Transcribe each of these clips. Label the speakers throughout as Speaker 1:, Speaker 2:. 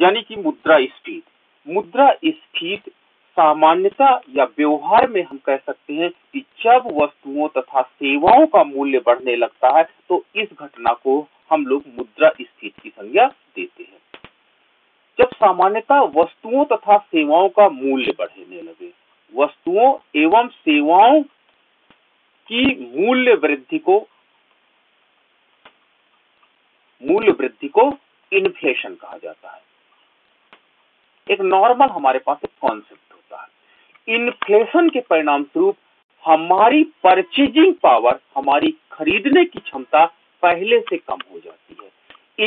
Speaker 1: यानी कि मुद्रा स्फीति। मुद्रा स्फीति सामान्यता या व्यवहार में हम कह सकते हैं कि जब वस्तुओं तथा सेवाओं का मूल्य बढ़ने लगता है तो इस घटना को हम लोग मुद्रा स्फीति की संज्ञा देते हैं। जब सामान्यता वस्तुओं तथा सेवाओं का मूल्य बढ़ने लगे, वस्तुओं एवं सेवाओं की मूल्य वृद्धि को, मूल्य वृद्धि को इन्फ्लेशन कहा जाता है। एक नॉर्मल हमारे पास एक कॉन्सेप्ट होता है। इन्फ्लेशन के परिणाम स्वरूप हमारी परचेजिंग पावर हमारी खरीदने की क्षमता पहले से कम हो जाती है।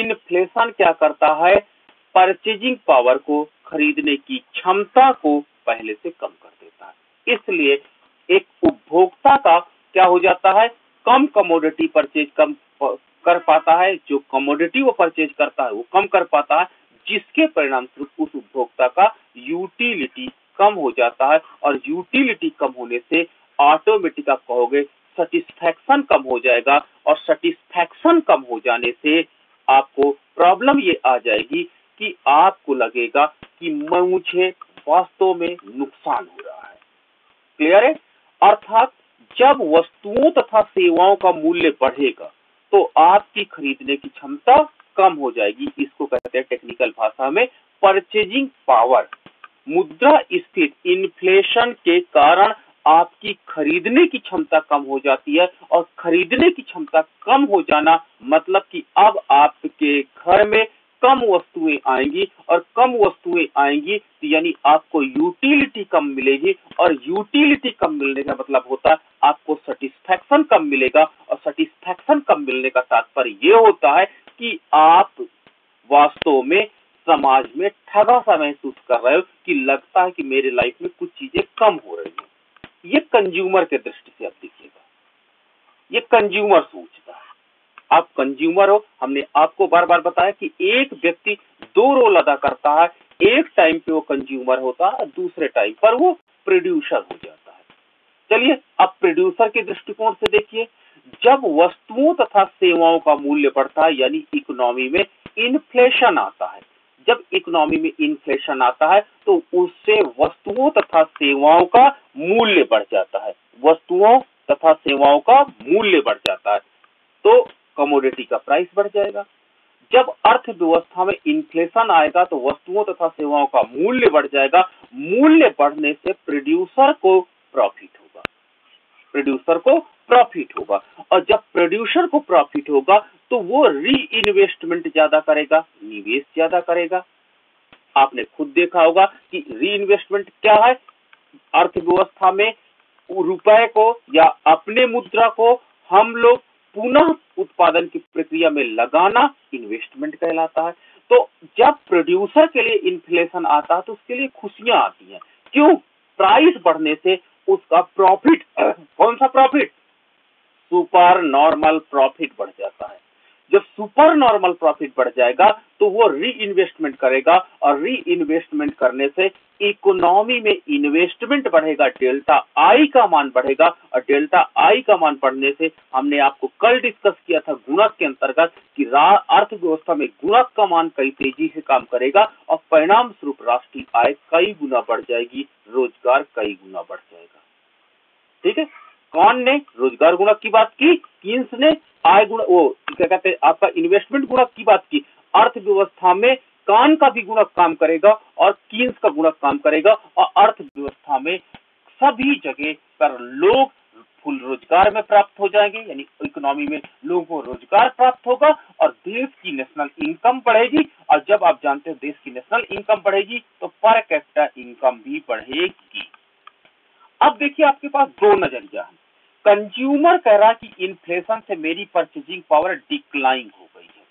Speaker 1: इन्फ्लेशन क्या करता है? परचेजिंग पावर को, खरीदने की क्षमता को पहले से कम कर देता है। इसलिए एक उपभोक्ता का क्या हो जाता है? कम कमोडिटी परचेज कम कर पाता है। जो कमोडिटी वो परचेज करता है, वो कम कर पाता है। जिसके परिणाम स्वरूप उस उपभोक्ता का यूटिलिटी कम हो जाता है और यूटिलिटी कम होने से ऑटोमेटिक आप कहोगे सेटिस्फैक्शन कम हो जाएगा और सेटिस्फैक्शन कम हो जाने से आपको प्रॉब्लम ये आ जाएगी कि आपको लगेगा कि मुझे वास्तव में नुकसान हो रहा है। क्लियर है? अर्थात जब वस्तुओं तथा सेवाओं का मूल्य बढ़ेगा तो आपकी खरीदने की क्षमता कम हो जाएगी। इसको कहते हैं टेक्निकल भाषा में परचेजिंग पावर मुद्रा स्थित इन्फ्लेशन के कारण आपकी खरीदने की क्षमता कम हो जाती है और खरीदने की क्षमता कम हो जाना मतलब कि अब आपके घर में कम वस्तुएँ आएँगी और कम वस्तुएँ आएँगी तो यानी आपको यूटिलिटी कम मिलेगी और यूटिलिटी कम मिलने का मतलब होता है आपको सेटिस्फेक्शन कम मिलेगा और सेटिस्फेक्शन कम मिलने का तात्पर्य ये होता है कि आप वास्तव में समाज में ठगा सा महसूस कर रहे हो कि लगता है कि मेरे लाइफ में कुछ चीज़ें कम हो रही है। ये कंज्यूमर के दृष्टि से आप देखिएगा। ये कंज्यूमर सोचता है। आप कंज्यूमर हो, हमने आपको बार बार बताया कि एक व्यक्ति दो रोल अदा करता है। एक टाइम पे वो कंज्यूमर होता है, दूसरे टाइम पर वो प्रोड्यूसर हो जाता है। चलिए, अब प्रोड्यूसर के दृष्टिकोण से देखिए। जब वस्तुओं तथा सेवाओं का मूल्य बढ़ता है, यानी इकोनॉमी में इन्फ्लेशन आता है। जब इकोनॉमी में इन्फ्लेशन आता है तो उससे वस्तुओं तथा सेवाओं का मूल्य बढ़ जाता है। वस्तुओं तथा सेवाओं का मूल्य बढ़ जाता है तो कमोडिटी का प्राइस बढ़ जाएगा। जब अर्थव्यवस्था में इन्फ्लेशन आएगा तो वस्तुओं तथा सेवाओं का मूल्य बढ़ जाएगा। मूल्य बढ़ने से प्रोड्यूसर को प्रॉफिट होगा। प्रोड्यूसर को प्रॉफिट होगा। और जब प्रोड्यूसर को प्रॉफिट होगा तो वो री इन्वेस्टमेंट ज़्यादा करेगा, निवेश ज़्यादा करेगा। आपने खुद देखा होगा कि री इन्वेस्टमेंट क्या है? अर्थव्यवस्था में रुपए को या अपने मुद्रा को हम लोग पुनः उत्पादन की प्रक्रिया में लगाना इन्वेस्टमेंट कहलाता है। तो जब प्रोड्यूसर के लिए इन्फ्लेशन आता है तो उसके लिए खुशियाँ आती हैं। क्यों? प्राइस बढ़ने से उसका प्रॉफिट कौन सा प्रॉफिट सुपर नॉर्मल प्रॉफिट बढ़ जाता है। जब सुपर नॉर्मल प्रॉफिट बढ़ जाएगा तो वो री इन्वेस्टमेंट करेगा और री इन्वेस्टमेंट करने से इकोनॉमी में इन्वेस्टमेंट बढ़ेगा डेल्टा आई का मान बढ़ेगा और डेल्टा आई का मान बढ़ने से हमने आपको कल डिस्कस किया था गुणक के अंतर्गत कि अर्थव्यवस्था में गुणक का मान कई तेज़ी से काम करेगा और परिणाम स्वरूप राष्ट्रीय आय कई गुना बढ़ जाएगी, रोज़गार कई गुना बढ़ जाएगा। ठीक है? कौन ने? रोज़गार गुणक की बात की, किन्स ने? आय गुण वो क्या कहते हैं, आपका इन्वेस्टमेंट गुणक की बात की। अर्थव्यवस्था में कान का भी गुणक काम करेगा और किन्स का गुणक काम करेगा और अर्थव्यवस्था में सभी जगह पर लोग फुल रोज़गार में प्राप्त हो जाएँगे, यानी इकोनॉमी में लोगों को रोज़गार प्राप्त होगा और देश की नेशनल इनकम बढ़ेगी। और जब आप जानते हो देश की नेशनल इनकम बढ़ेगी तो पर कैपिटा इनकम भी बढ़ेगी। अब देखिए आपके पास दो नज़रिया है। कंज्यूमर कह रहा कि इन्फ्लेशन से मेरी परचेजिंग पावर डिक्लाइन हो गई है।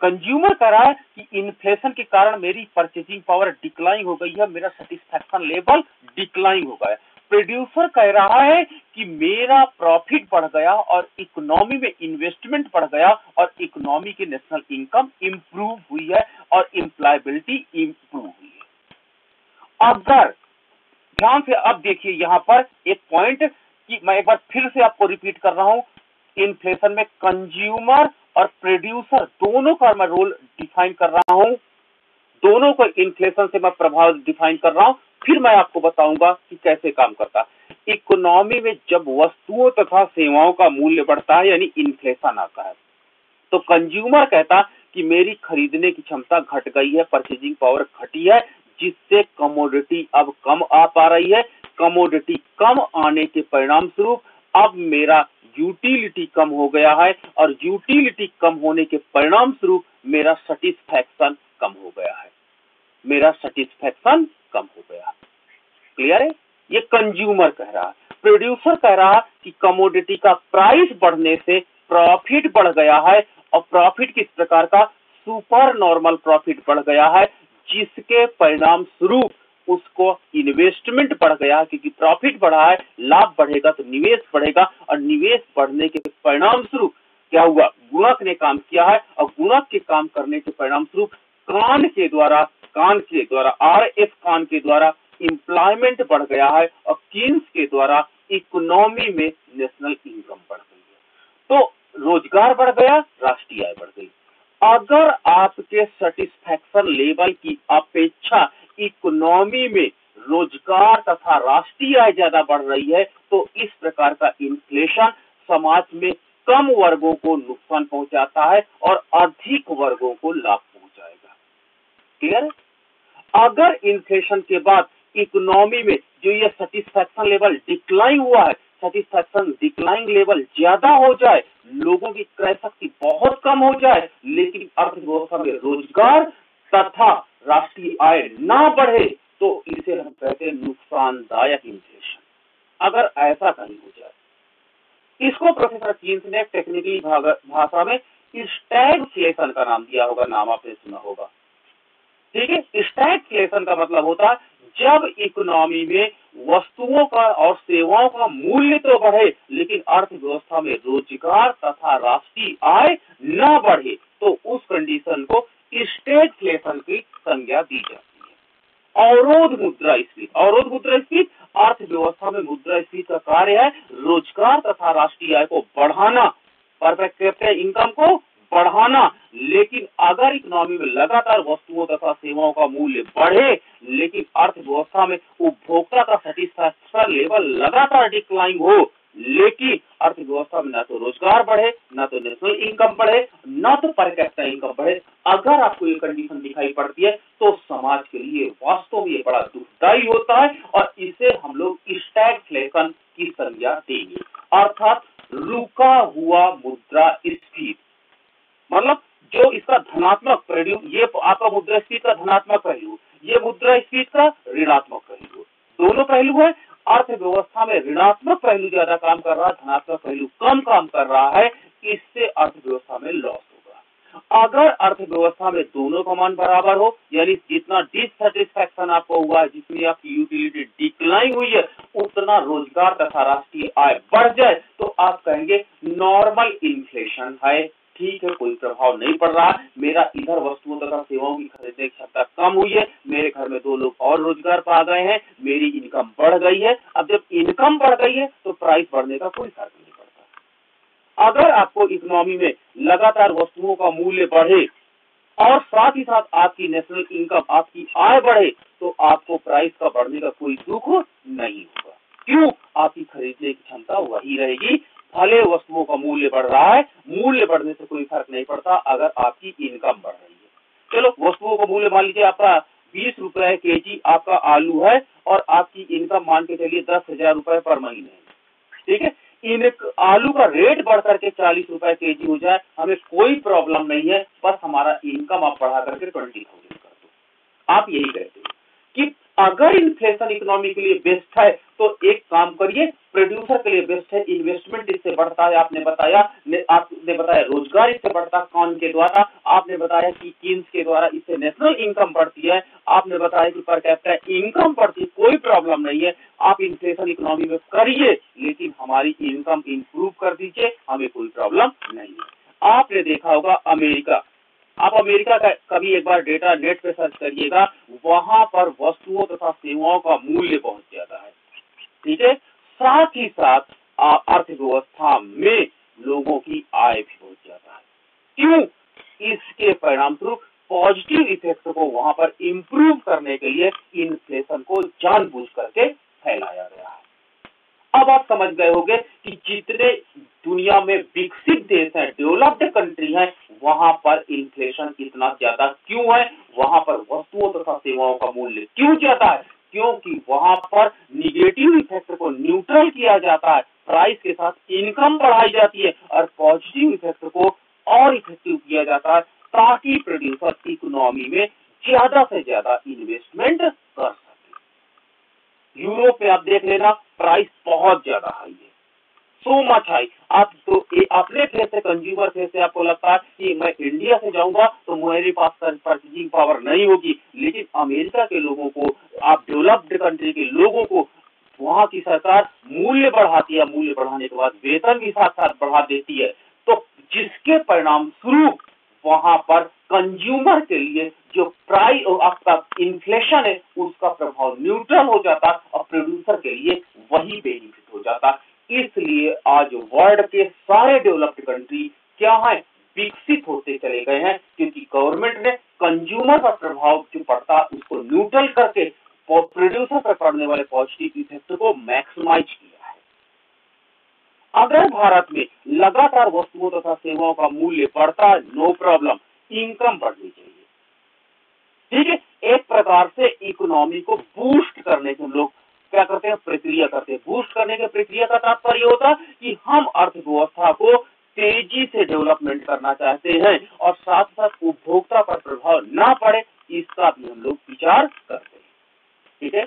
Speaker 1: कंज्यूमर कह रहा है कि इन्फ्लेशन के कारण मेरी परचेजिंग पावर डिक्लाइन हो गई है, मेरा सेटिस्फेक्शन लेवल डिक्लाइन हो गया प्रोड्यूसर कह रहा है कि मेरा प्रॉफिट बढ़ गया और इकोनॉमी में इन्वेस्टमेंट बढ़ गया और इकोनॉमी की नेशनल इनकम इंप्रूव हुई है और एम्प्लॉयबिलिटी इंप्रूव हुई है। अगर ध्यान से अब देखिए यहाँ पर एक पॉइंट कि मैं एक बार फिर से आपको रिपीट कर रहा हूँ इन्फ्लेशन में कंज्यूमर और प्रोड्यूसर दोनों का मैं रोल डिफाइन कर रहा हूँ। दोनों को इन्फ्लेशन से मैं प्रभाव डिफाइन कर रहा हूँ। फिर मैं आपको बताऊँगा कि कैसे काम करता इकोनॉमी में जब वस्तुओं तथा सेवाओं का मूल्य बढ़ता है, यानी इन्फ्लेशन आता है तो कंज्यूमर कहता कि मेरी खरीदने की क्षमता घट गई है परचेजिंग पावर घटी है जिससे कमोडिटी अब कम आ पा रही है। कमोडिटी कम आने के परिणाम स्वरूप अब मेरा यूटिलिटी कम हो गया है और यूटिलिटी कम होने के परिणाम स्वरूप मेरा सेटिस्फैक्शन कम हो गया है। मेरा सेटिस्फैक्शन कम हो गया क्लियर है? ये कंज्यूमर कह रहा है। प्रोड्यूसर कह रहा कि कमोडिटी का प्राइस बढ़ने से प्रॉफिट बढ़ गया है और प्रॉफिट किस प्रकार का? सुपर नॉर्मल प्रॉफिट बढ़ गया है। जिसके परिणाम स्वरूप उसको इन्वेस्टमेंट बढ़ गया, क्योंकि प्रॉफिट बढ़ा है, लाभ बढ़ेगा तो निवेश बढ़ेगा, और निवेश बढ़ने के परिणाम स्वरूप क्या हुआ? गुणक ने काम किया है, और गुणक के काम करने के परिणाम स्वरूप कान के द्वारा, कान के द्वारा आर एफ़ कान के द्वारा एम्प्लॉयमेंट बढ़ गया है, और किन्स के द्वारा इकोनॉमी में नेशनल इनकम बढ़ गई है। तो रोज़गार बढ़ गया, राष्ट्रीय आय बढ़ गई। अगर आपके सेटिस्फेक्शन लेवल की अपेक्षा इकोनॉमी में रोज़गार तथा राष्ट्रीय आय ज़्यादा बढ़ रही है तो इस प्रकार का इन्फ्लेशन समाज में कम वर्गों को नुकसान पहुंचाता है और अधिक वर्गों को लाभ पहुंचाएगा। क्लियर अगर इन्फ्लेशन के बाद इकोनॉमी में जो ये सेटिस्फेक्शन लेवल डिक्लाइन हुआ है सेटिस्फैक्शन डिक्लाइन लेवल ज़्यादा हो जाए, लोगों की क्रय शक्ति बहुत कम हो जाए, लेकिन अर्थव्यवस्था में रोज़गार तथा राष्ट्रीय आय ना बढ़े तो इसे हम कहते हैं नुकसानदायक इन्फ्लेशन अगर ऐसा कहीं हो जाए, इसको प्रोफेसर कीन्स ने टेक्निकली भाषा में स्टैग स्टैगफ्लेशन का नाम दिया होगा, नाम आपने सुना होगा। ठीक है? स्टैगफ्लेशन का मतलब होता है जब इकोनॉमी में वस्तुओं का और सेवाओं का मूल्य तो बढ़े, लेकिन अर्थव्यवस्था में रोज़गार तथा राष्ट्रीय आय न बढ़े तो उस कंडीशन को स्टेट स्टेटफ्लेशन की संज्ञा दी जाती है। अवरोध मुद्रा स्फीति। अवरोध मुद्रा स्फीति अर्थव्यवस्था में मुद्रा स्फीति का कार्य है रोज़गार तथा राष्ट्रीय आय को बढ़ाना। पर इनकम को बढ़ाना। लेकिन अगर इकोनॉमी में लगातार वस्तुओं तथा सेवाओं का मूल्य बढ़े, लेकिन अर्थव्यवस्था में उपभोक्ता का सेटिस्फैक्शन लेवल लगातार डिक्लाइन हो, लेकिन अर्थव्यवस्था में न तो रोज़गार बढ़े, न तो नेशनल इनकम बढ़े, न तो पर इनकम बढ़े। अगर आपको ये कंडीशन दिखाई पड़ती है तो समाज के लिए वास्तव में ये बड़ा दुखदायी होता है और इसे हम लोग स्टैगफ्लेशन की संज्ञा देंगे। अर्थात रुका हुआ मुद्रा स्फीति। मतलब जो इसका धनात्मक पहलू ये आपका मुद्रा स्फीति का धनात्मक पहलू ये मुद्रा स्फीति का ऋणात्मक पहलू दोनों पहलू है, अर्थव्यवस्था में ऋणात्मक पहलू ज़्यादा काम कर रहा है, धनात्मक पहलू कम काम कर रहा है, इससे अर्थव्यवस्था में लॉस होगा। अगर अर्थव्यवस्था में दोनों का मान बराबर हो, यानी जितना डिससेटिस्फैक्शन आपको हुआ है जितनी आपकी यूटिलिटी डिक्लाइन हुई है, उतना रोज़गार तथा राष्ट्रीय आय बढ़ जाए तो आप कहेंगे नॉर्मल इन्फ्लेशन है। ठीक है, कोई प्रभाव नहीं पड़ रहा। मेरा इधर वस्तुओं तथा सेवाओं की खरीदने की क्षमता कम हुई है। मेरे घर में दो लोग और रोज़गार पा गए हैं। मेरी इनकम बढ़ गई है। अब जब इनकम बढ़ गई है तो प्राइस बढ़ने का कोई फ़र्क नहीं पड़ता। अगर आपको इकोनॉमी में लगातार वस्तुओं का मूल्य बढ़े और साथ ही साथ आपकी नेशनल इनकम आपकी आय बढ़े तो आपको प्राइस का बढ़ने का कोई दुख नहीं होगा। क्यों? आपकी खरीदने की क्षमता वही रहेगी। भले वस्तुओं का मूल्य बढ़ रहा है, मूल्य बढ़ने से कोई फ़र्क नहीं पड़ता अगर आपकी इनकम बढ़ रही है। चलो, वस्तुओं का मूल्य मान लीजिए आपका बीस रुपए के जी आपका आलू है और आपकी इनकम मान के चलिए दस हज़ार रुपए पर महीने ठीक है? इन आलू का रेट बढ़ करके चालीस रुपए के जी हो जाए, हमें कोई प्रॉब्लम नहीं है, बस हमारा इनकम आप बढ़ा करके ट्वेंटी थाउज़ेंड कर दो। आप यही कहते हैं कि अगर इन्फ्लेशन इकोनॉमी के लिए बेस्ट है तो एक काम करिए प्रोड्यूसर के लिए बेस्ट है इन्वेस्टमेंट इससे बढ़ता है, आपने बताया आपने बताया रोज़गार इससे बढ़ता, कौन के द्वारा, आपने बताया कि किन्स के द्वारा इससे नेशनल इनकम बढ़ती है, आपने बताया कि पर कैपिटल इनकम बढ़ती है, कोई प्रॉब्लम नहीं है, आप इन्फ्लेशन इकोनॉमी में करिए, लेकिन हमारी इनकम इंप्रूव कर दीजिए, हमें कोई प्रॉब्लम नहीं है। आपने देखा होगा अमेरिका आप अमेरिका का कभी एक बार डेटा नेट पे सर्च करिएगा, वहाँ पर वस्तुओं तथा सेवाओं का मूल्य बहुत ज़्यादा है। ठीक है? साथ ही साथ अर्थव्यवस्था में लोगों की आय भी बहुत ज़्यादा है। क्यों? इसके परिणाम स्वरूप पॉजिटिव इफ़ेक्ट को वहाँ पर इम्प्रूव करने के लिए इन्फ्लेशन को जानबूझ करके फैलाया गया है। अब आप समझ गए होंगे कि जितने दुनिया में विकसित देश हैं डेवलप्ड कंट्री हैं, वहाँ पर इन्फ्लेशन इतना ज़्यादा क्यों है? वहाँ पर वस्तुओं तथा सेवाओं का मूल्य क्यों ज़्यादा है? क्योंकि वहाँ पर निगेटिव इफ़ेक्ट को न्यूट्रल किया जाता है। प्राइस के साथ इनकम बढ़ाई जाती है और पॉजिटिव इफ़ेक्ट को और इफ़ेक्टिव किया जाता है, ताकि प्रोड्यूसर इकोनॉमी में ज़्यादा से ज़्यादा इन्वेस्टमेंट कर सके। यूरोप में आप देख लेना प्राइस बहुत ज़्यादा हाई है। सो मच हाई आप तो अपने फेस से कंज्यूमर फेस से आपको लगता है कि मैं इंडिया से जाऊँगा तो मेरे पास परचेजिंग पावर नहीं होगी। लेकिन अमेरिका के लोगों को, आप डेवलप्ड कंट्री के लोगों को, वहाँ की सरकार मूल्य बढ़ाती है। मूल्य बढ़ाने के बाद वेतन भी साथ साथ बढ़ा देती है। तो जिसके परिणाम स्वरूप वहाँ पर कंज्यूमर के लिए जो प्राइस आपका इन्फ्लेशन है, उसका प्रभाव न्यूट्रल हो जाता और प्रोड्यूसर के लिए वही बेनिफिट हो जाता। इसलिए आज वर्ल्ड के सारे डेवलप्ड कंट्री क्या है, विकसित होते चले गए हैं, क्योंकि गवर्नमेंट ने कंज्यूमर का प्रभाव जो पड़ता, उसको न्यूट्रल करके प्रोड्यूसर पर पड़ने वाले पॉजिटिव इफ़ेक्ट को मैक्सिमाइज किया है। अगर भारत में लगातार वस्तुओं तथा सेवाओं का मूल्य बढ़ता है नो प्रॉब्लम इनकम बढ़नी चाहिए। ठीक है? एक प्रकार से इकोनॉमी को बूस्ट करने के हम लोग क्या करते हैं? प्रक्रिया करते हैं। बूस्ट करने के प्रक्रिया का तात्पर्य होता कि हम अर्थव्यवस्था को तेज़ी से डेवलपमेंट करना चाहते हैं और साथ साथ उपभोक्ता पर प्रभाव ना पड़े, इसका भी हम लोग विचार करते हैं। ठीक है?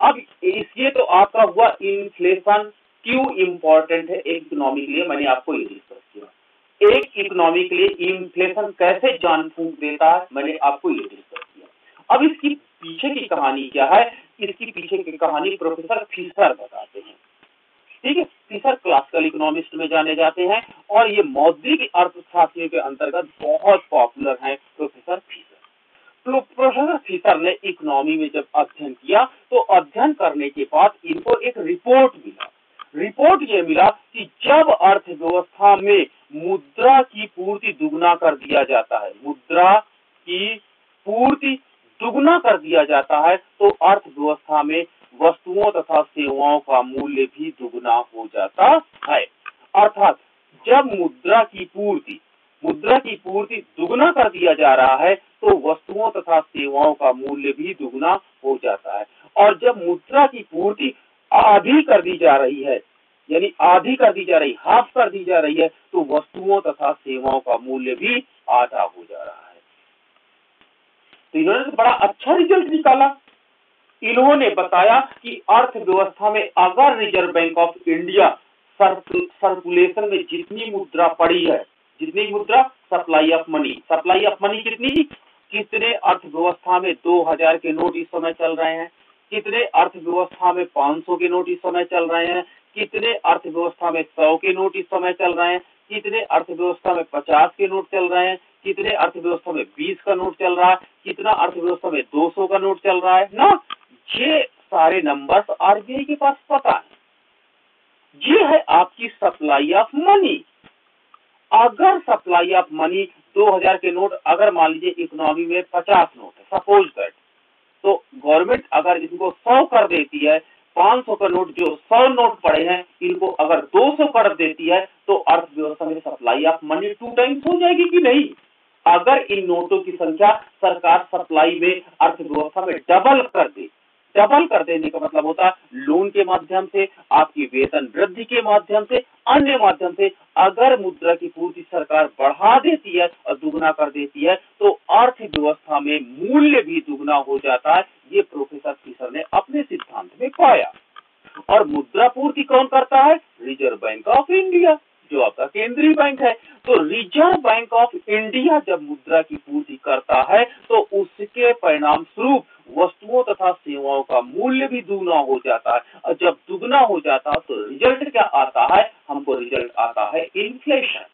Speaker 1: अब इसलिए तो आपका हुआ इन्फ्लेशन क्यों इम्पोर्टेंट है? इकोनॉमी के लिए मैंने आपको ये डिस्कस किया। एक इकोनॉमी के लिए इन्फ्लेशन कैसे जान फूक देता है, मैंने आपको ये डिस्कस किया अब इसकी पीछे की कहानी क्या है? इसकी पीछे की कहानी प्रोफेसर फिशर बताते हैं। ठीक है? फिशर क्लासिकल इकोनॉमिस्ट में जाने जाते हैं और ये मौद्रिक अर्थशास्त्रियों के अंतर्गत बहुत पॉपुलर हैं प्रोफेसर फिशर तो प्रोफेसर फिशर ने इकोनॉमी में जब अध्ययन किया तो अध्ययन करने के बाद इनको एक रिपोर्ट मिला। रिपोर्ट ये मिला कि जब अर्थव्यवस्था में मुद्रा की पूर्ति दुगना कर दिया जाता है, मुद्रा की पूर्ति दुगना कर दिया जाता है तो अर्थव्यवस्था में वस्तुओं तथा सेवाओं का मूल्य भी दुगना हो जाता है। अर्थात जब मुद्रा की पूर्ति, मुद्रा की पूर्ति दुगना कर दिया जा रहा है तो वस्तुओं तथा सेवाओं का मूल्य भी दुगना हो जाता है। और जब मुद्रा की पूर्ति आधी कर दी जा रही है, यानी आधी कर दी जा रही हाफ़ कर दी जा रही है तो वस्तुओं तथा सेवाओं का मूल्य भी आधा हो जा रहा है। तो इन्होंने तो बड़ा अच्छा रिज़ल्ट निकाला। इन्होंने बताया कि अर्थव्यवस्था में अगर reserve bank of India circulation में जितनी मुद्रा पड़ी है, जितनी मुद्रा supply of money supply of money कितनी कितने अर्थव्यवस्था में 2000 के नोट इस समय चल रहे हैं? कितने अर्थव्यवस्था में 500 के नोट इस समय चल रहे हैं? कितने अर्थव्यवस्था में 100 के नोट इस समय चल रहे हैं? कितने अर्थव्यवस्था में 50 के नोट चल रहे हैं? कितने अर्थव्यवस्था में 20 का नोट चल रहा है? कितना अर्थव्यवस्था में 200 का नोट चल रहा है? ना, ये सारे नंबर्स आरबीआई के पास पता है। ये है आपकी सप्लाई ऑफ़ मनी अगर सप्लाई ऑफ़ मनी 2000 के नोट, अगर मान लीजिए इकोनॉमी में 50 नोट है सपोज़ दैट तो गवर्नमेंट अगर इनको सौ कर देती है 500 का नोट, जो 100 नोट पड़े हैं, इनको अगर 200 कर देती है तो अर्थव्यवस्था में supply of money two times हो जाएगी कि नहीं? अगर इन नोटों की संख्या सरकार सप्लाई में अर्थव्यवस्था में डबल कर दे डबल कर देने का मतलब होता है लोन के माध्यम से, आपकी वेतन वृद्धि के माध्यम से, अन्य माध्यम से अगर मुद्रा की पूर्ति सरकार बढ़ा देती है और दुगना कर देती है तो अर्थव्यवस्था में मूल्य भी दुगना हो जाता है। ये प्रोफेसर फिशर ने अपने सिद्धांत में पाया। और मुद्रा पूर्ति कौन करता है? रिज़र्व बैंक ऑफ़ इंडिया जो आपका केंद्रीय बैंक है तो रिज़र्व बैंक ऑफ़ इंडिया जब मुद्रा की पूर्ति करता है तो उसके परिणाम स्वरूप वस्तुओं तथा सेवाओं का मूल्य भी दुगना हो जाता है। और जब दुगना हो जाता है तो रिज़ल्ट क्या आता है? हमको रिज़ल्ट आता है इन्फ्लेशन।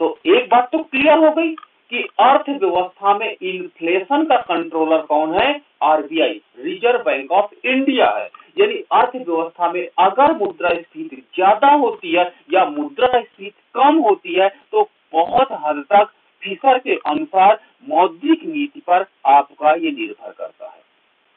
Speaker 1: तो एक बात तो क्लियर हो गई। कि अर्थव्यवस्था में इन्फ्लेशन का कंट्रोलर कौन है? RBI reserve bank of India है। यानी अर्थव्यवस्था में अगर मुद्रा स्फीति ज़्यादा होती है या मुद्रा स्फीति कम होती है तो बहुत हद तक फिसर के अनुसार मौद्रिक नीति पर आपका ये निर्भर करता है।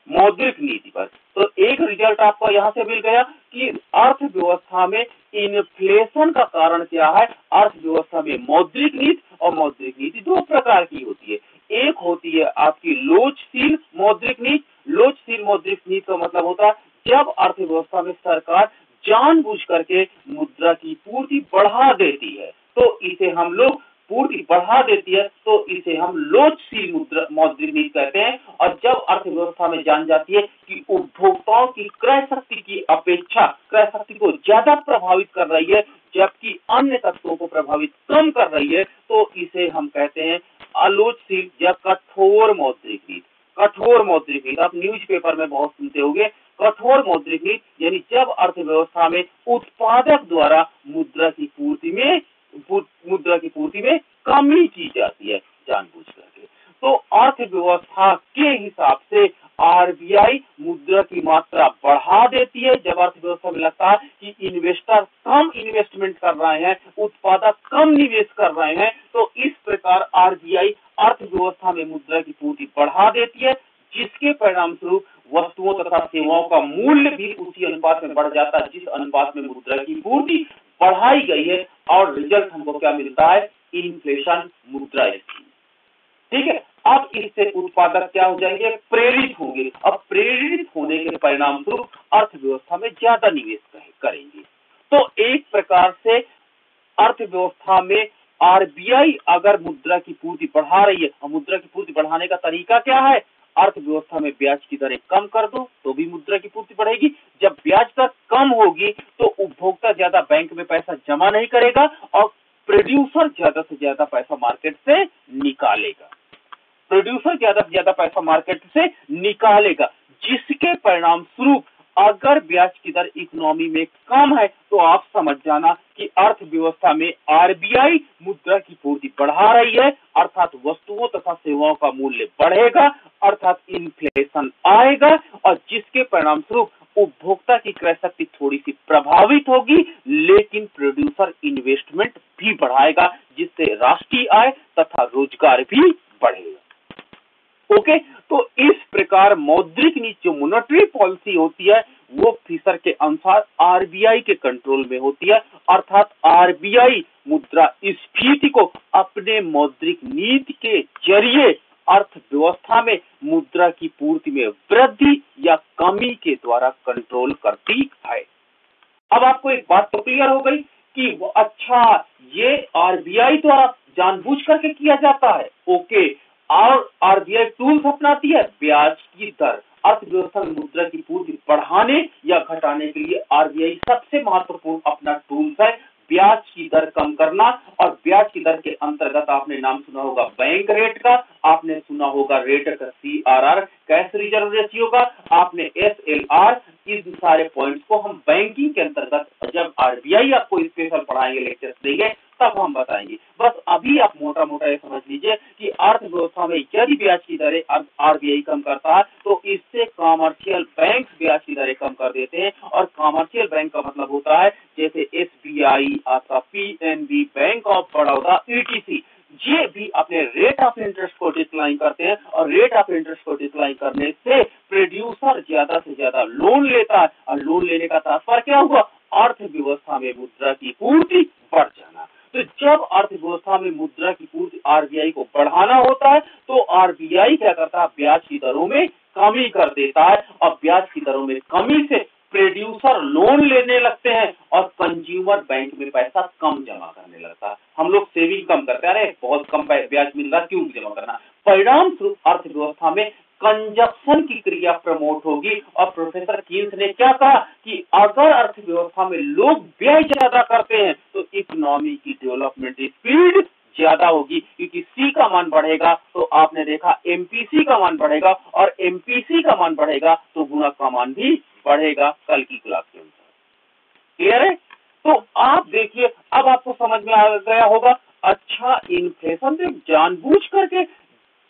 Speaker 1: मौद्रिक नीति पर। तो एक रिज़ल्ट आपको यहाँ से मिल गया कि अर्थव्यवस्था में इन्फ्लेशन का कारण क्या है? अर्थव्यवस्था में मौद्रिक नीति और मौद्रिक नीति दो प्रकार की होती है। एक होती है आपकी लोचशील मौद्रिक नीति। लोचशील मौद्रिक नीति का मतलब होता है जब अर्थव्यवस्था में सरकार जानबूझ करके मुद्रा की पूर्ति बढ़ा देती है तो इसे हम लोग पूर्ति बढ़ा देती है तो इसे हम लोचशील मुद्रा, मौद्रिक कहते हैं। और जब अर्थव्यवस्था में जान जाती है कि उपभोक्ताओं की क्रय शक्ति की अपेक्षा, क्रय शक्ति को ज़्यादा प्रभावित कर रही है, जबकि अन्य तत्वों को प्रभावित कम कर रही है तो इसे हम कहते हैं आलोचशील या कठोर मौद्रिक नीति। कठोर मौद्रिक नीति, आप न्यूज़पेपर में बहुत सुनते होंगे। कठोर मौद्रिक नीति, यानी जब अर्थव्यवस्था में उत्पादक द्वारा मुद्रा की पूर्ति में मुद्रा में कमी की जाती है जानबूझ करके। तो अर्थव्यवस्था के हिसाब से आरबीआई मुद्रा की मात्रा बढ़ा देती है, जब अर्थव्यवस्था में लगता है कि इन्वेस्टर कम इन्वेस्टमेंट कर रहे हैं, उत्पादक कम निवेश कर रहे हैं तो इस प्रकार आरबीआई अर्थव्यवस्था में मुद्रा की पूर्ति बढ़ा देती है, जिसके परिणाम स्वरूप वस्तुओं तथा सेवाओं का मूल्य भी उसी अनुपात में बढ़ जाता है, जिस अनुपात में मुद्रा की पूर्ति बढ़ाई गई है और रिज़ल्ट हमको क्या मिलता है? इन्फ्लेशन मुद्रा ठीक है? अब इससे उत्पादक क्या हो जाएँगे? प्रेरित होंगे। अब प्रेरित होने के परिणाम स्वरूप अर्थव्यवस्था में ज़्यादा निवेश करेंगे। तो एक प्रकार से अर्थव्यवस्था में आरबीआई अगर मुद्रा की पूर्ति बढ़ा रही है, और मुद्रा की पूर्ति बढ़ाने का तरीका क्या है? अर्थव्यवस्था में ब्याज की दरें कम कर दो तो भी मुद्रा की पूर्ति बढ़ेगी। जब ब्याज दर कम होगी तो उपभोक्ता ज़्यादा बैंक में पैसा जमा नहीं करेगा, और प्रोड्यूसर ज़्यादा से ज़्यादा पैसा मार्केट से निकालेगा। प्रोड्यूसर ज़्यादा से ज़्यादा पैसा मार्केट से निकालेगा, जिसके परिणाम स्वरूप अगर ब्याज की दर इकोनॉमी में कम है तो आप समझ जाना कि अर्थव्यवस्था में आरबीआई मुद्रा की पूर्ति बढ़ा रही है, अर्थात वस्तुओं तथा सेवाओं का मूल्य बढ़ेगा, अर्थात इन्फ्लेशन आएगा, और जिसके परिणाम स्वरूप उपभोक्ता की क्रय शक्ति थोड़ी सी प्रभावित होगी, लेकिन प्रोड्यूसर इन्वेस्टमेंट भी बढ़ाएगा, जिससे राष्ट्रीय आय तथा रोज़गार भी बढ़ेगा ओके तो इस प्रकार मौद्रिक नीति जो मोनेटरी पॉलिसी होती है, वो फिशर के अनुसार आरबीआई के कंट्रोल में होती है। अर्थात आरबीआई मुद्रा स्फीति को अपने मौद्रिक नीति के ज़रिए अर्थव्यवस्था में मुद्रा की पूर्ति में वृद्धि या कमी के द्वारा कंट्रोल करती है। अब आपको एक बात तो क्लियर हो गई कि अच्छा ये आरबीआई द्वारा जानबूझ करके किया जाता है। ओके और आरबीआई टूल्स अपनाती है ब्याज की दर। अर्थव्यवस्था में मुद्रा की पूर्ति बढ़ाने या घटाने के लिए आरबीआई सबसे महत्वपूर्ण अपना टूल्स है। ब्याज की दर कम करना और ब्याज की दर के अंतर्गत आपने नाम सुना होगा बैंक रेट का, आपने सुना होगा रेट का C R R cash reserve ratio का, आपने एस एल आर इन सारे पॉइंट्स को हम बैंकिंग के अंतर्गत जब आरबीआई आपको स्पेशल पढ़ाएँगे लेक्चर देंगे तब हम बताएँगे। बस अभी आप मोटा मोटा ये समझ लीजिए कि अर्थव्यवस्था में यदि ब्याज की दरें आरबीआई कम करता है तो इससे कॉमर्शियल बैंक ब्याज की दरें कम कर देते हैं। और कॉमर्शियल बैंक का मतलब होता है, जैसे एस बी आई आपका P N B, bank of Baroda etc ये भी अपने रेट ऑफ़ इंटरेस्ट को डिक्लाइन करते हैं और रेट ऑफ़ इंटरेस्ट को डिक्लाइन करने से प्रोड्यूसर ज़्यादा से ज़्यादा लोन लेता है। और लोन लेने का तात्पर्य क्या हुआ? अर्थव्यवस्था में मुद्रा की पूर्ति बढ़ जाना। तो जब अर्थव्यवस्था में मुद्रा की पूर्ति आरबीआई को बढ़ाना होता है तो आरबीआई क्या करता है? ब्याज की दरों में कमी कर देता है। और ब्याज की दरों में कमी से प्रोड्यूसर लोन लेने लगते हैं और कंज्यूमर बैंक में पैसा कम जमा करने लगता है। हम लोग सेविंग कम करते हैं। अरे, बहुत कम ब्याज मिल रहा क्यों जमा करना? परिणाम स्वरूप अर्थव्यवस्था में कंजप्शन की क्रिया प्रमोट होगी। और प्रोफेसर कीन्स ने क्या कहा कि अगर अर्थव्यवस्था में लोग व्यय ज़्यादा करते हैं इकोनॉमी की डेवलपमेंट स्पीड ज़्यादा होगी, क्योंकि सी का मान बढ़ेगा तो आपने देखा एमपीसी का मान बढ़ेगा, और एमपीसी का मान बढ़ेगा तो गुणक का मान भी बढ़ेगा कल की क्लास के अनुसार। क्लियर है? तो आप देखिए, अब आपको समझ में आ गया होगा अच्छा इन्फ्लेशन से जानबूझ करके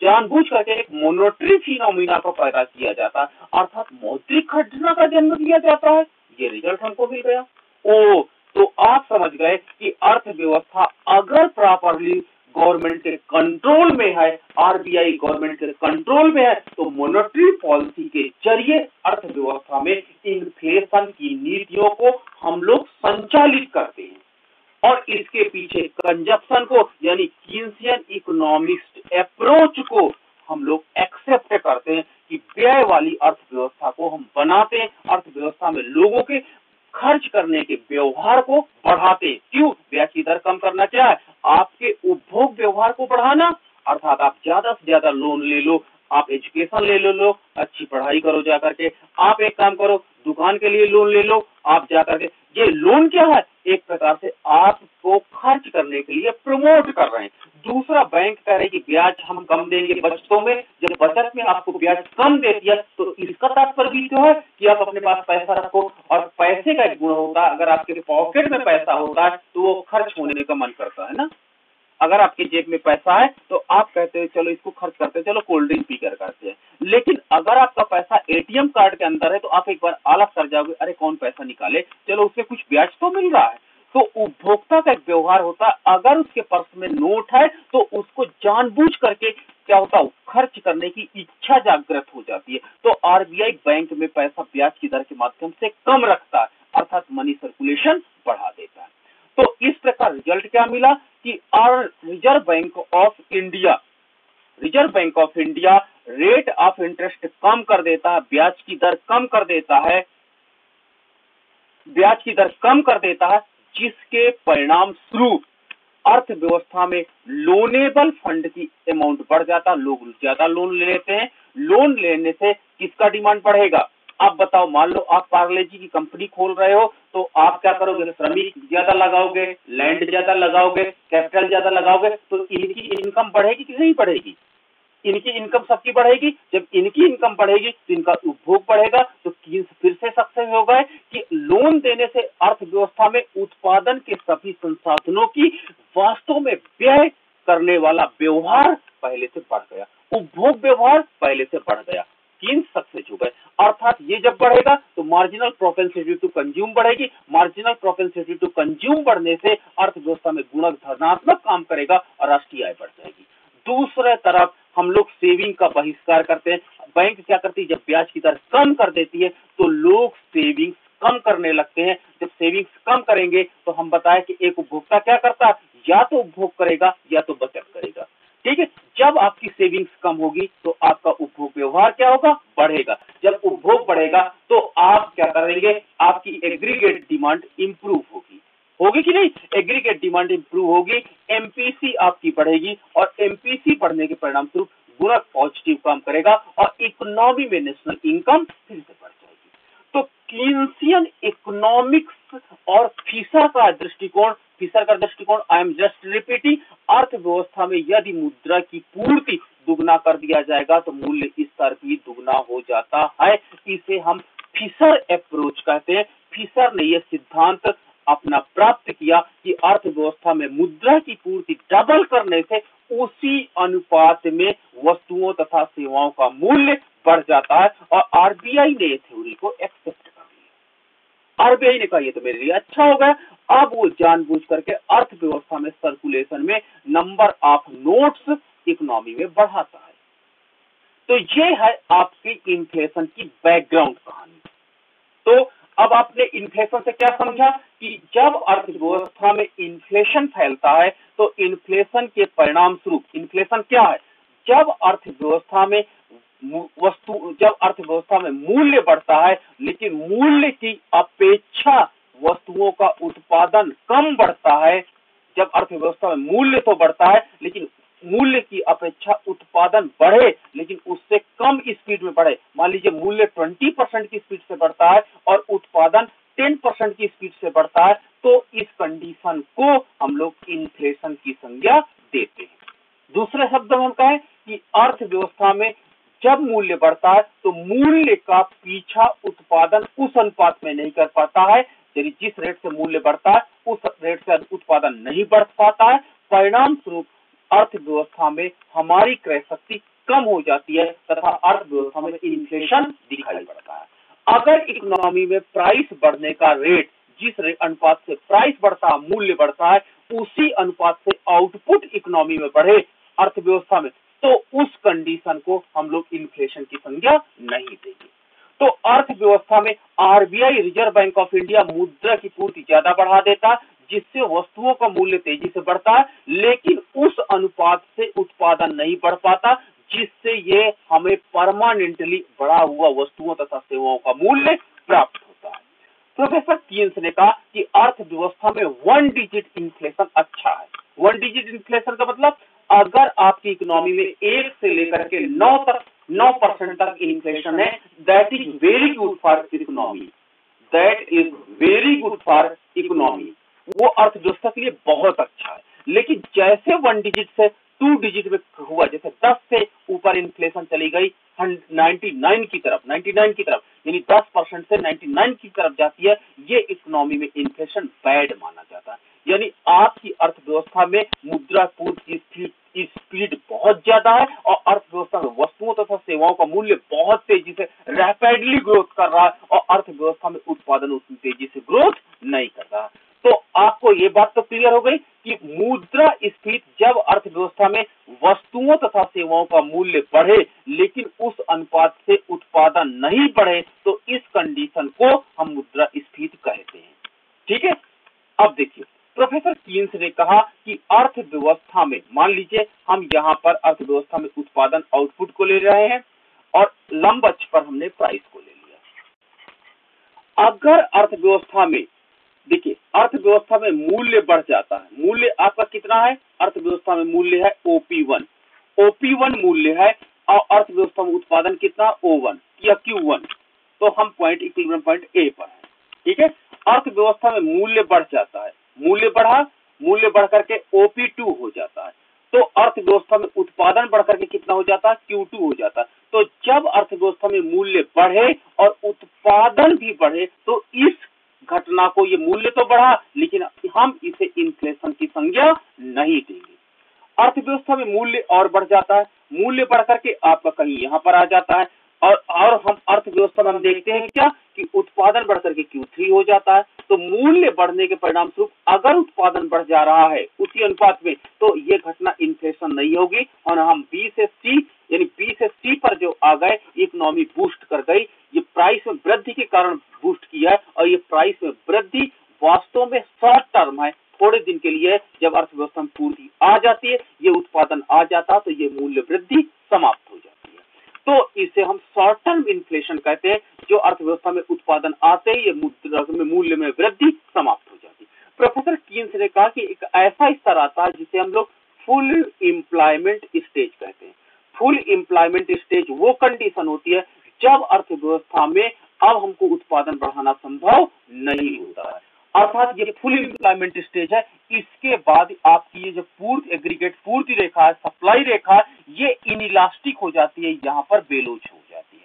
Speaker 1: जानबूझ करके एक मोनोट्री फिनोमिना को पैदा किया जाता है, अर्थात मौद्रिक घटना का जन्म दिया जाता है, ये रिज़ल्ट हमको मिल गया। ओ तो आप समझ गए कि अर्थव्यवस्था अगर प्रॉपरली गवर्नमेंट के कंट्रोल में है आरबीआई गवर्नमेंट के कंट्रोल में है तो मॉनेटरी पॉलिसी के ज़रिए अर्थव्यवस्था में इन्फ्लेशन की नीतियों को हम लोग संचालित करते हैं। और इसके पीछे कंजप्शन को, यानी कीन्सियन इकोनॉमिक्स अप्रोच को हम लोग एक्सेप्ट करते हैं कि व्यय वाली अर्थव्यवस्था को हम बनाते हैं, अर्थव्यवस्था में लोगों के खर्च करने के व्यवहार को बढ़ाते। क्यों? ब्याज की दर कम करना क्या है आपके उपभोग व्यवहार को बढ़ाना। अर्थात आप ज़्यादा से ज़्यादा लोन ले लो, आप एजुकेशन ले लो लो, अच्छी पढ़ाई करो जा करके आप एक काम करो, दुकान के लिए लोन ले लो, आप जा करके ये लोन क्या है? एक प्रकार से आपको खर्च करने के लिए प्रमोट कर रहे हैं। दूसरा बैंक कह रहे कि ब्याज हम कम देंगे बचतों में, जब बचत में आपको ब्याज कम दे दिया तो इसका तात्पर्य भी क्यों है कि आप अपने पास पैसा रखो? और पैसे का एक गुण होता है, अगर आपके पॉकेट में पैसा होता है तो वो खर्च होने का मन करता है ना? अगर आपके जेब में पैसा है तो आप कहते हैं, चलो इसको खर्च करते हैं, चलो कोल्ड ड्रिंक पी कर करते हैं। लेकिन अगर आपका पैसा एटीएम कार्ड के अंदर है तो आप एक बार आलस कर जाओगे, अरे कौन पैसा निकाले? चलो उससे कुछ ब्याज तो मिल रहा है। तो उपभोक्ता का एक व्यवहार होता है। अगर उसके पर्स में नोट है तो उसको जानबूझ करके क्या होता है, खर्च करने की इच्छा जागृत हो जाती है। तो आरबीआई बैंक में पैसा ब्याज की दर के माध्यम से कम रखता है, अर्थात मनी सर्कुलेशन बढ़ा देता है। तो इस प्रकार रिज़ल्ट क्या मिला कि R reserve bank of India reserve bank of India rate of interest कम कर देता है, ब्याज की दर कम कर देता है, ब्याज की दर कम कर देता है जिसके परिणाम स्वरूप अर्थव्यवस्था में लोनेबल फंड की अमाउंट बढ़ जाता, लोग ज़्यादा लोन ले लेते हैं। लोन लेने से किसका डिमांड बढ़ेगा? आप बताओ, मान लो आप पार्ले जी की कंपनी खोल रहे हो तो आप क्या करोगे? श्रमिक ज़्यादा लगाओगे लैंड ज़्यादा लगाओगे कैपिटल ज़्यादा लगाओगे तो इनकी इनकम बढ़ेगी कि नहीं बढ़ेगी? इनकी इनकम सबकी बढ़ेगी। जब इनकी इनकम बढ़ेगी तो इनका उपभोग बढ़ेगा तो फिर से सक्सेस होगा? कि लोन देने से अर्थव्यवस्था में उत्पादन के सभी संसाधनों की वास्तव में व्यय करने वाला व्यवहार पहले से बढ़ गया। उपभोग व्यवहार पहले से बढ़ गया। तीन सक्सेस हो। गए अर्थात ये जब बढ़ेगा तो मार्जिनल प्रोपेंसिटी टू कंज्यूम बढ़ेगी। मार्जिनल प्रोपेंसिटी टू कंज्यूम बढ़ने से अर्थव्यवस्था में गुणक धनात्मक काम करेगा और राष्ट्रीय आय बढ़ जाएगी। दूसरे तरफ़ हम लोग सेविंग का बहिष्कार करते हैं। बैंक क्या करती है? जब ब्याज की दर कम कर देती है तो लोग सेविंग्स कम करने लगते हैं। जब सेविंग्स कम करेंगे तो हम बताएँ कि एक उपभोक्ता क्या करता या तो उपभोग करेगा, या तो बचत करेगा। ठीक है? जब आपकी सेविंग्स कम होगी तो आपका उपभोग व्यवहार क्या होगा? बढ़ेगा। जब उपभोग बढ़ेगा तो आप क्या करेंगे? आपकी एग्रीगेट डिमांड इंप्रूव होगी। होगी कि नहीं? एग्रीगेट डिमांड इंप्रूव होगी एमपीसी आपकी बढ़ेगी, और एमपीसी बढ़ने के परिणाम स्वरूप गुणक पॉजिटिव काम करेगा, और इकोनॉमी में नेशनल इनकम फिर कीन्सियन इकोनॉमिक्स और फीसर का दृष्टिकोण फीसर का दृष्टिकोण आई एम जस्ट रिपीटिंग अर्थव्यवस्था में यदि मुद्रा की पूर्ति दुगना कर दिया जाएगा तो मूल्य स्तर भी दुगना हो जाता है। इसे हम फिशर अप्रोच कहते हैं। फीसर ने यह सिद्धांत अपना प्राप्त किया कि अर्थव्यवस्था में मुद्रा की पूर्ति डबल करने से उसी अनुपात में वस्तुओं तथा सेवाओं का मूल्य बढ़ जाता है। और आरबीआई ने थ्योरी को एक्सेप्ट आरबीआई ने कहा ये तो मेरे लिए अच्छा हो गया। अब वो जानबूझ करके अर्थव्यवस्था में सर्कुलेशन में नंबर ऑफ़ नोट्स इकोनॉमी में बढ़ाता है। तो ये है आपकी इन्फ्लेशन की बैकग्राउंड कहानी। तो अब आपने इन्फ्लेशन से क्या समझा कि जब अर्थव्यवस्था में इन्फ्लेशन फैलता है तो इन्फ्लेशन के परिणाम स्वरूप इन्फ्लेशन क्या है? जब अर्थव्यवस्था में वस्तु, जब अर्थव्यवस्था में मूल्य बढ़ता है, लेकिन मूल्य की अपेक्षा वस्तुओं का उत्पादन कम बढ़ता है, जब अर्थव्यवस्था में मूल्य तो बढ़ता है, लेकिन मूल्य की अपेक्षा उत्पादन बढ़े, लेकिन उससे कम स्पीड में बढ़े। मान लीजिए मूल्य 20 परसेंट की स्पीड से बढ़ता है और उत्पादन 10 परसेंट की स्पीड से बढ़ता है तो इस कंडीशन को हम लोग इन्फ्लेशन की संज्ञा देते हैं। दूसरे शब्द में हम कहें कि अर्थव्यवस्था में जब मूल्य बढ़ता है तो मूल्य का पीछा उत्पादन उस अनुपात में नहीं कर पाता है। यदि जिस रेट से मूल्य बढ़ता है, उस रेट से उत्पादन नहीं बढ़ पाता है। परिणाम स्वरूप अर्थव्यवस्था में हमारी क्रय शक्ति कम हो जाती है तथा अर्थव्यवस्था में इन्फ्लेशन दिखाई पड़ता है। अगर इकोनॉमी में प्राइस बढ़ने का रेट जिस अनुपात से प्राइस बढ़ता है मूल्य बढ़ता है, उसी अनुपात से आउटपुट इकोनॉमी में बढ़े, अर्थव्यवस्था में तो उस कंडीशन को हम लोग इन्फ्लेशन की संज्ञा नहीं देंगे। तो अर्थव्यवस्था में RBI reserve bank of India मुद्रा की पूर्ति ज़्यादा बढ़ा देता, जिससे वस्तुओं का मूल्य तेज़ी से बढ़ता है लेकिन उस अनुपात से उत्पादन नहीं बढ़ पाता, जिससे ये हमें परमानेंटली बढ़ा हुआ वस्तुओं तथा सेवाओं का मूल्य प्राप्त होता। है प्रोफेसर कीन्स ने कहा कि अर्थव्यवस्था में वन डिजिट इन्फ्लेशन अच्छा है। वन डिजिट इन्फ्लेशन का मतलब अगर आपकी इकोनॉमी में एक से लेकर के नौ तक, नौ परसेंट तक इन्फ्लेशन है that is very good for economy that is very good for economy वो अर्थव्यवस्था के लिए बहुत अच्छा है। लेकिन जैसे वन डिजिट से टू डिजिट में हुआ, जैसे 10 से ऊपर इन्फ्लेशन चली गई 99 की तरफ़ 99 की तरफ़, यानी 10 परसेंट से 99 की तरफ़ जाती है, ये इकोनॉमी में इन्फ्लेशन बैड माना जाता है। यानी आपकी अर्थव्यवस्था में मुद्रा पूर्ति की स्पीड बहुत ज़्यादा है और अर्थव्यवस्था में वस्तुओं तथा सेवाओं का मूल्य बहुत तेज़ी से रैपिडली ग्रोथ कर रहा है और अर्थव्यवस्था में उत्पादन उतनी तेज़ी से ग्रोथ नहीं कर रहा। तो आपको ये बात तो क्लियर हो गई कि मुद्रा स्फीति जब अर्थव्यवस्था में वस्तुओं तथा सेवाओं का मूल्य बढ़े, लेकिन उस अनुपात से उत्पादन नहीं बढ़े तो इस कंडीशन को हम मुद्रा स्फीति कहते हैं। ठीक है? अब देखिए, प्रोफेसर कीन्स ने कहा कि अर्थव्यवस्था में, मान लीजिए, हम यहाँ पर अर्थव्यवस्था में उत्पादन आउटपुट को ले रहे हैं और लंब अक्ष पर हमने प्राइस को ले लिया। अगर अर्थव्यवस्था में देखिए, अर्थव्यवस्था में मूल्य बढ़ जाता है। मूल्य आपका कितना है? अर्थव्यवस्था में मूल्य है ओपी वन ओपी वन मूल्य है और अर्थव्यवस्था में उत्पादन कितना? ओ वन या क्यू वन तो हम पॉइंट इक्विलिब्रियम पॉइंट ए पर है। ठीक है? अर्थव्यवस्था में मूल्य बढ़ जाता है। मूल्य बढ़ा, मूल्य बढ़ करके ओपी टू हो जाता है। तो अर्थव्यवस्था में उत्पादन बढ़ करके कितना हो जाता है? क्यू टू हो जाता है। तो जब अर्थव्यवस्था में मूल्य बढ़े और उत्पादन भी बढ़े तो इस घटना को ये मूल्य तो बढ़ा, लेकिन हम इसे इन्फ्लेशन की संज्ञा नहीं देंगे। अर्थव्यवस्था में मूल्य और बढ़ जाता है। मूल्य बढ़ करके आपका कहीं यहाँ पर आ जाता है। और और हम अर्थव्यवस्था में हम देखते हैं क्या कि उत्पादन बढ़कर के क्यू थ्री हो जाता है। तो मूल्य बढ़ने के परिणाम स्वरूप अगर उत्पादन बढ़ जा रहा है उसी अनुपात में तो ये घटना इन्फ्लेशन नहीं होगी। और हम बी से सी यानी बी से सी पर जो आ गए इकोनॉमी बूस्ट कर गई। ये प्राइस में वृद्धि के कारण बूस्ट किया है और ये प्राइस में वृद्धि वास्तव में शॉर्ट टर्म है। थोड़े दिन के लिए जब अर्थव्यवस्था में पूर्ति आ जाती है, ये उत्पादन आ जाता तो ये मूल्य वृद्धि समाप्त हो जाती है। तो इसे हम शॉर्ट टर्म इन्फ्लेशन कहते हैं, जो अर्थव्यवस्था में उत्पादन आते ही ये में मूल्य में वृद्धि समाप्त हो जाती प्रोफेसर कीन्स ने कहा कि एक ऐसा स्तर आता है जिसे हम लोग फुल एम्प्लॉयमेंट स्टेज कहते हैं। फुल एम्प्लॉयमेंट स्टेज वो कंडीशन होती है जब अर्थव्यवस्था में अब हमको उत्पादन बढ़ाना संभव नहीं होता है। अर्थात ये फुल एम्प्लॉयमेंट स्टेज है, इसके बाद आपकी ये जो पूर्ति एग्रीगेट पूर्ति रेखा है सप्लाई रेखा ये इनइलास्टिक हो जाती है, यहाँ पर बेलोच हो जाती है।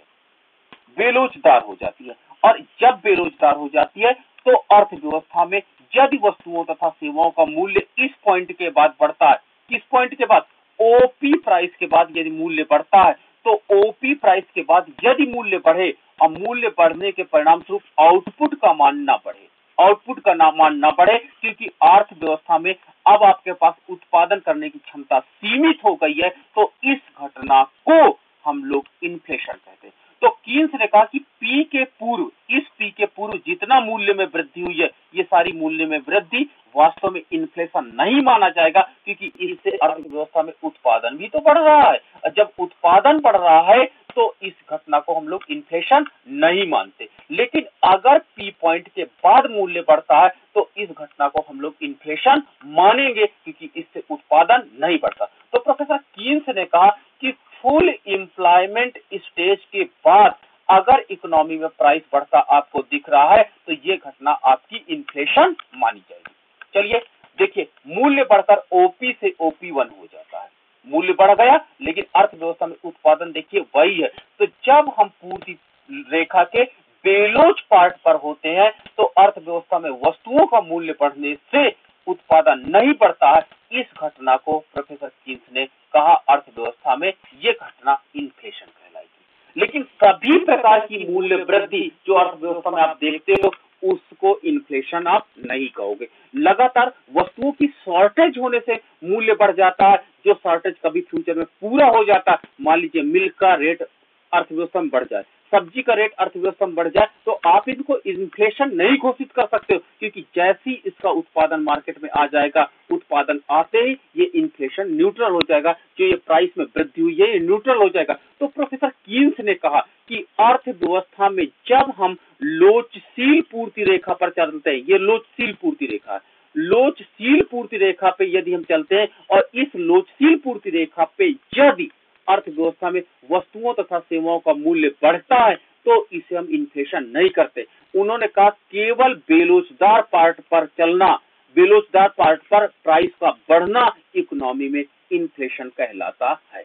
Speaker 1: बेलोचदार हो जाती है। और जब बेरोजगार हो जाती है तो अर्थव्यवस्था में यदि वस्तुओं तथा सेवाओं का मूल्य इस पॉइंट के बाद बढ़ता है, किस पॉइंट के बाद? ओपी प्राइस के बाद यदि मूल्य बढ़ता है तो ओपी प्राइस के बाद यदि मूल्य बढ़े और मूल्य बढ़ने के परिणाम स्वरूप आउटपुट का मान ना बढ़े। आउटपुट का ना मान ना बढ़े, क्योंकि अर्थव्यवस्था में अब आपके पास उत्पादन करने की क्षमता सीमित हो गई है तो इस घटना को हम लोग इन्फ्लेशन कहते हैं। तो कीन्स ने कहा कि पी के पूर्व, इस पी के पूर्व जितना मूल्य में वृद्धि हुई है, ये सारी मूल्य में वृद्धि वास्तव में इन्फ्लेशन नहीं माना जाएगा, क्योंकि इससे अर्थव्यवस्था में उत्पादन भी तो बढ़ रहा है। जब उत्पादन बढ़ रहा है तो इस घटना को हम लोग इन्फ्लेशन नहीं मानते। लेकिन अगर पी पॉइंट के बाद मूल्य बढ़ता है तो इस घटना को हम लोग इन्फ्लेशन मानेंगे, क्योंकि इससे उत्पादन नहीं बढ़ता। तो प्रोफेसर कीन्स ने कहा कि फुल एम्प्लॉयमेंट स्टेज के बाद अगर इकोनॉमी में प्राइस बढ़ता आपको दिख रहा है तो ये घटना आपकी इन्फ्लेशन मानी जाएगी। चलिए, देखिए, मूल्य बढ़कर ओपी से ओपी वन हो जाता है। मूल्य बढ़ गया, लेकिन अर्थव्यवस्था में उत्पादन देखिए वही है। तो जब हम पूर्ति रेखा के बेलोच पार्ट पर होते हैं तो अर्थव्यवस्था में वस्तुओं का मूल्य बढ़ने से उत्पादन नहीं बढ़ता है। इस घटना को प्रोफेसर किन्स ने कहा अर्थव्यवस्था में ये घटना इन्फ्लेशन कहलाएगी। लेकिन सभी प्रकार की मूल्य वृद्धि जो अर्थव्यवस्था में आप देखते हो, उसको इन्फ्लेशन आप नहीं कहोगे। लगातार वस्तुओं की शॉर्टेज होने से मूल्य बढ़ जाता है, जो शॉर्टेज कभी फ्यूचर में पूरा हो जाता है। मान लीजिए मिल्क का रेट अर्थव्यवस्था में बढ़ जाए, सब्ज़ी का रेट अर्थव्यवस्था में बढ़ जाए तो आप इनको इन्फ्लेशन नहीं घोषित कर सकते हो, क्योंकि जैसी इसका उत्पादन मार्केट में आ जाएगा, उत्पादन आते ही ये इन्फ्लेशन न्यूट्रल हो जाएगा, जो ये प्राइस में वृद्धि हुई है ये न्यूट्रल हो जाएगा। तो प्रोफेसर कीन्स ने कहा कि अर्थव्यवस्था में जब हम लोचशील पूर्ति रेखा पर चलते हैं, ये लोचशील पूर्ति रेखा है। लोचशील पूर्ति रेखा पे यदि हम चलते हैं, और इस लोचशील पूर्ति रेखा पे यदि अर्थव्यवस्था में वस्तुओं तथा सेवाओं का मूल्य बढ़ता है तो इसे हम इन्फ्लेशन नहीं करते। उन्होंने कहा, केवल बेलोचदार पार्ट पर चलना बेलोचदार पार्ट पर प्राइस का बढ़ना इकोनॉमी में इन्फ्लेशन कहलाता है।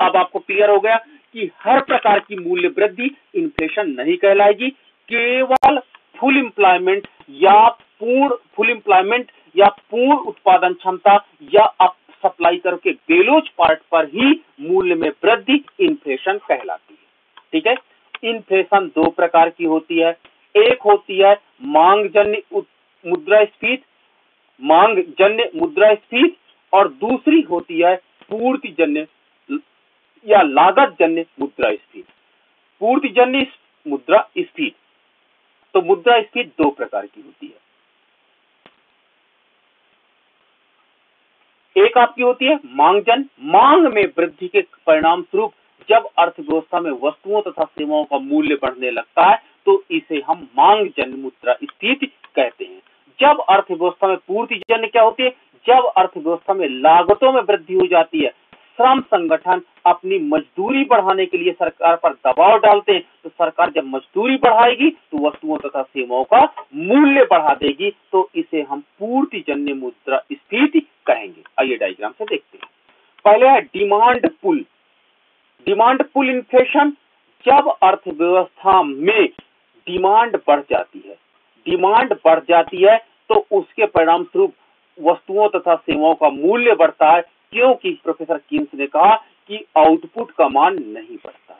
Speaker 1: अब आपको क्लियर हो गया कि हर प्रकार की मूल्य वृद्धि इन्फ्लेशन नहीं कहलाएगी, केवल फुल एम्प्लॉयमेंट या पूर्ण फुल एम्प्लॉयमेंट या पूर्ण उत्पादन क्षमता या सप्लाई करके बेलोज पार्ट पर ही मूल्य में वृद्धि इन्फ्लेशन कहलाती है। ठीक है? इन्फ्लेशन दो प्रकार की होती है। एक होती है मांग जन्य मुद्रा स्फीत मांग जन्य मुद्रा स्फीत, और दूसरी होती है पूर्ति जन्य या लागत जन्य मुद्रा स्फीत। पूर्ति जन्य मुद्रा स्फीत। तो मुद्रा स्फीत दो प्रकार की होती है। एक आपकी होती है मांग जन मांग में वृद्धि के परिणाम स्वरूप जब अर्थव्यवस्था में वस्तुओं तथा सेवाओं का मूल्य बढ़ने लगता है तो इसे हम मांग जन मुद्रा स्थिति कहते हैं। जब अर्थव्यवस्था में पूर्ति जन क्या होती है? जब अर्थव्यवस्था में लागतों में वृद्धि हो जाती है, श्रम संगठन अपनी मजदूरी बढ़ाने के लिए सरकार पर दबाव डालते हैं तो सरकार जब मजदूरी बढ़ाएगी तो वस्तुओं तथा सेवाओं का मूल्य बढ़ा देगी तो इसे हम पूर्ति जन्य मुद्रा स्थिति आइए डायग्राम से देखते हैं। पहले है demand pull demand pull inflation जब अर्थव्यवस्था में डिमांड बढ़ जाती है। डिमांड बढ़ जाती है तो उसके परिणाम स्वरूप वस्तुओं तथा सेवाओं का मूल्य बढ़ता है, क्योंकि प्रोफेसर किन्स ने कहा कि आउटपुट का मान नहीं बढ़ता है।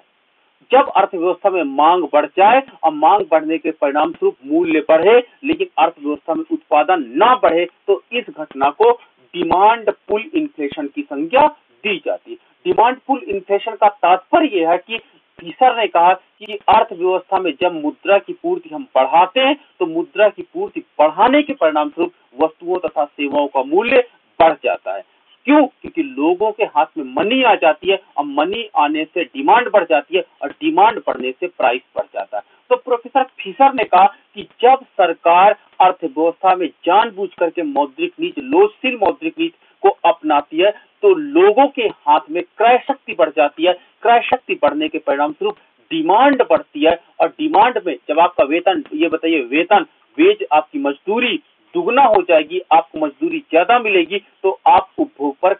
Speaker 1: जब अर्थव्यवस्था में मांग बढ़ जाए और मांग बढ़ने के परिणाम स्वरूप मूल्य बढ़े, लेकिन अर्थव्यवस्था में उत्पादन ना बढ़े तो इस घटना को डिमांड पुल इन्फ्लेशन की संज्ञा दी जाती। है डिमांड पुल इन्फ्लेशन का तात्पर्य यह है कि फीसर ने कहा कि अर्थव्यवस्था में जब मुद्रा की पूर्ति हम बढ़ाते हैं तो मुद्रा की पूर्ति बढ़ाने के परिणाम स्वरूप वस्तुओं तथा सेवाओं का मूल्य बढ़ जाता है। क्यों? क्योंकि लोगों के हाथ में मनी आ जाती है और मनी आने से डिमांड बढ़ जाती है, और डिमांड बढ़ने से प्राइस बढ़ जाता है। तो प्रोफेसर फिशर ने कहा कि जब सरकार अर्थव्यवस्था में जानबूझ करके मौद्रिक नीति लोचशील मौद्रिक नीति को अपनाती है तो लोगों के हाथ में क्रय शक्ति बढ़ जाती है। क्रय शक्ति बढ़ने के परिणाम स्वरूप डिमांड बढ़ती है और डिमांड में जब आपका वेतन, ये बताइए, वेतन, वेज आपकी मजदूरी दुगना हो जाएगी, आपको मजदूरी ज़्यादा मिलेगी तो आप उपभोग पर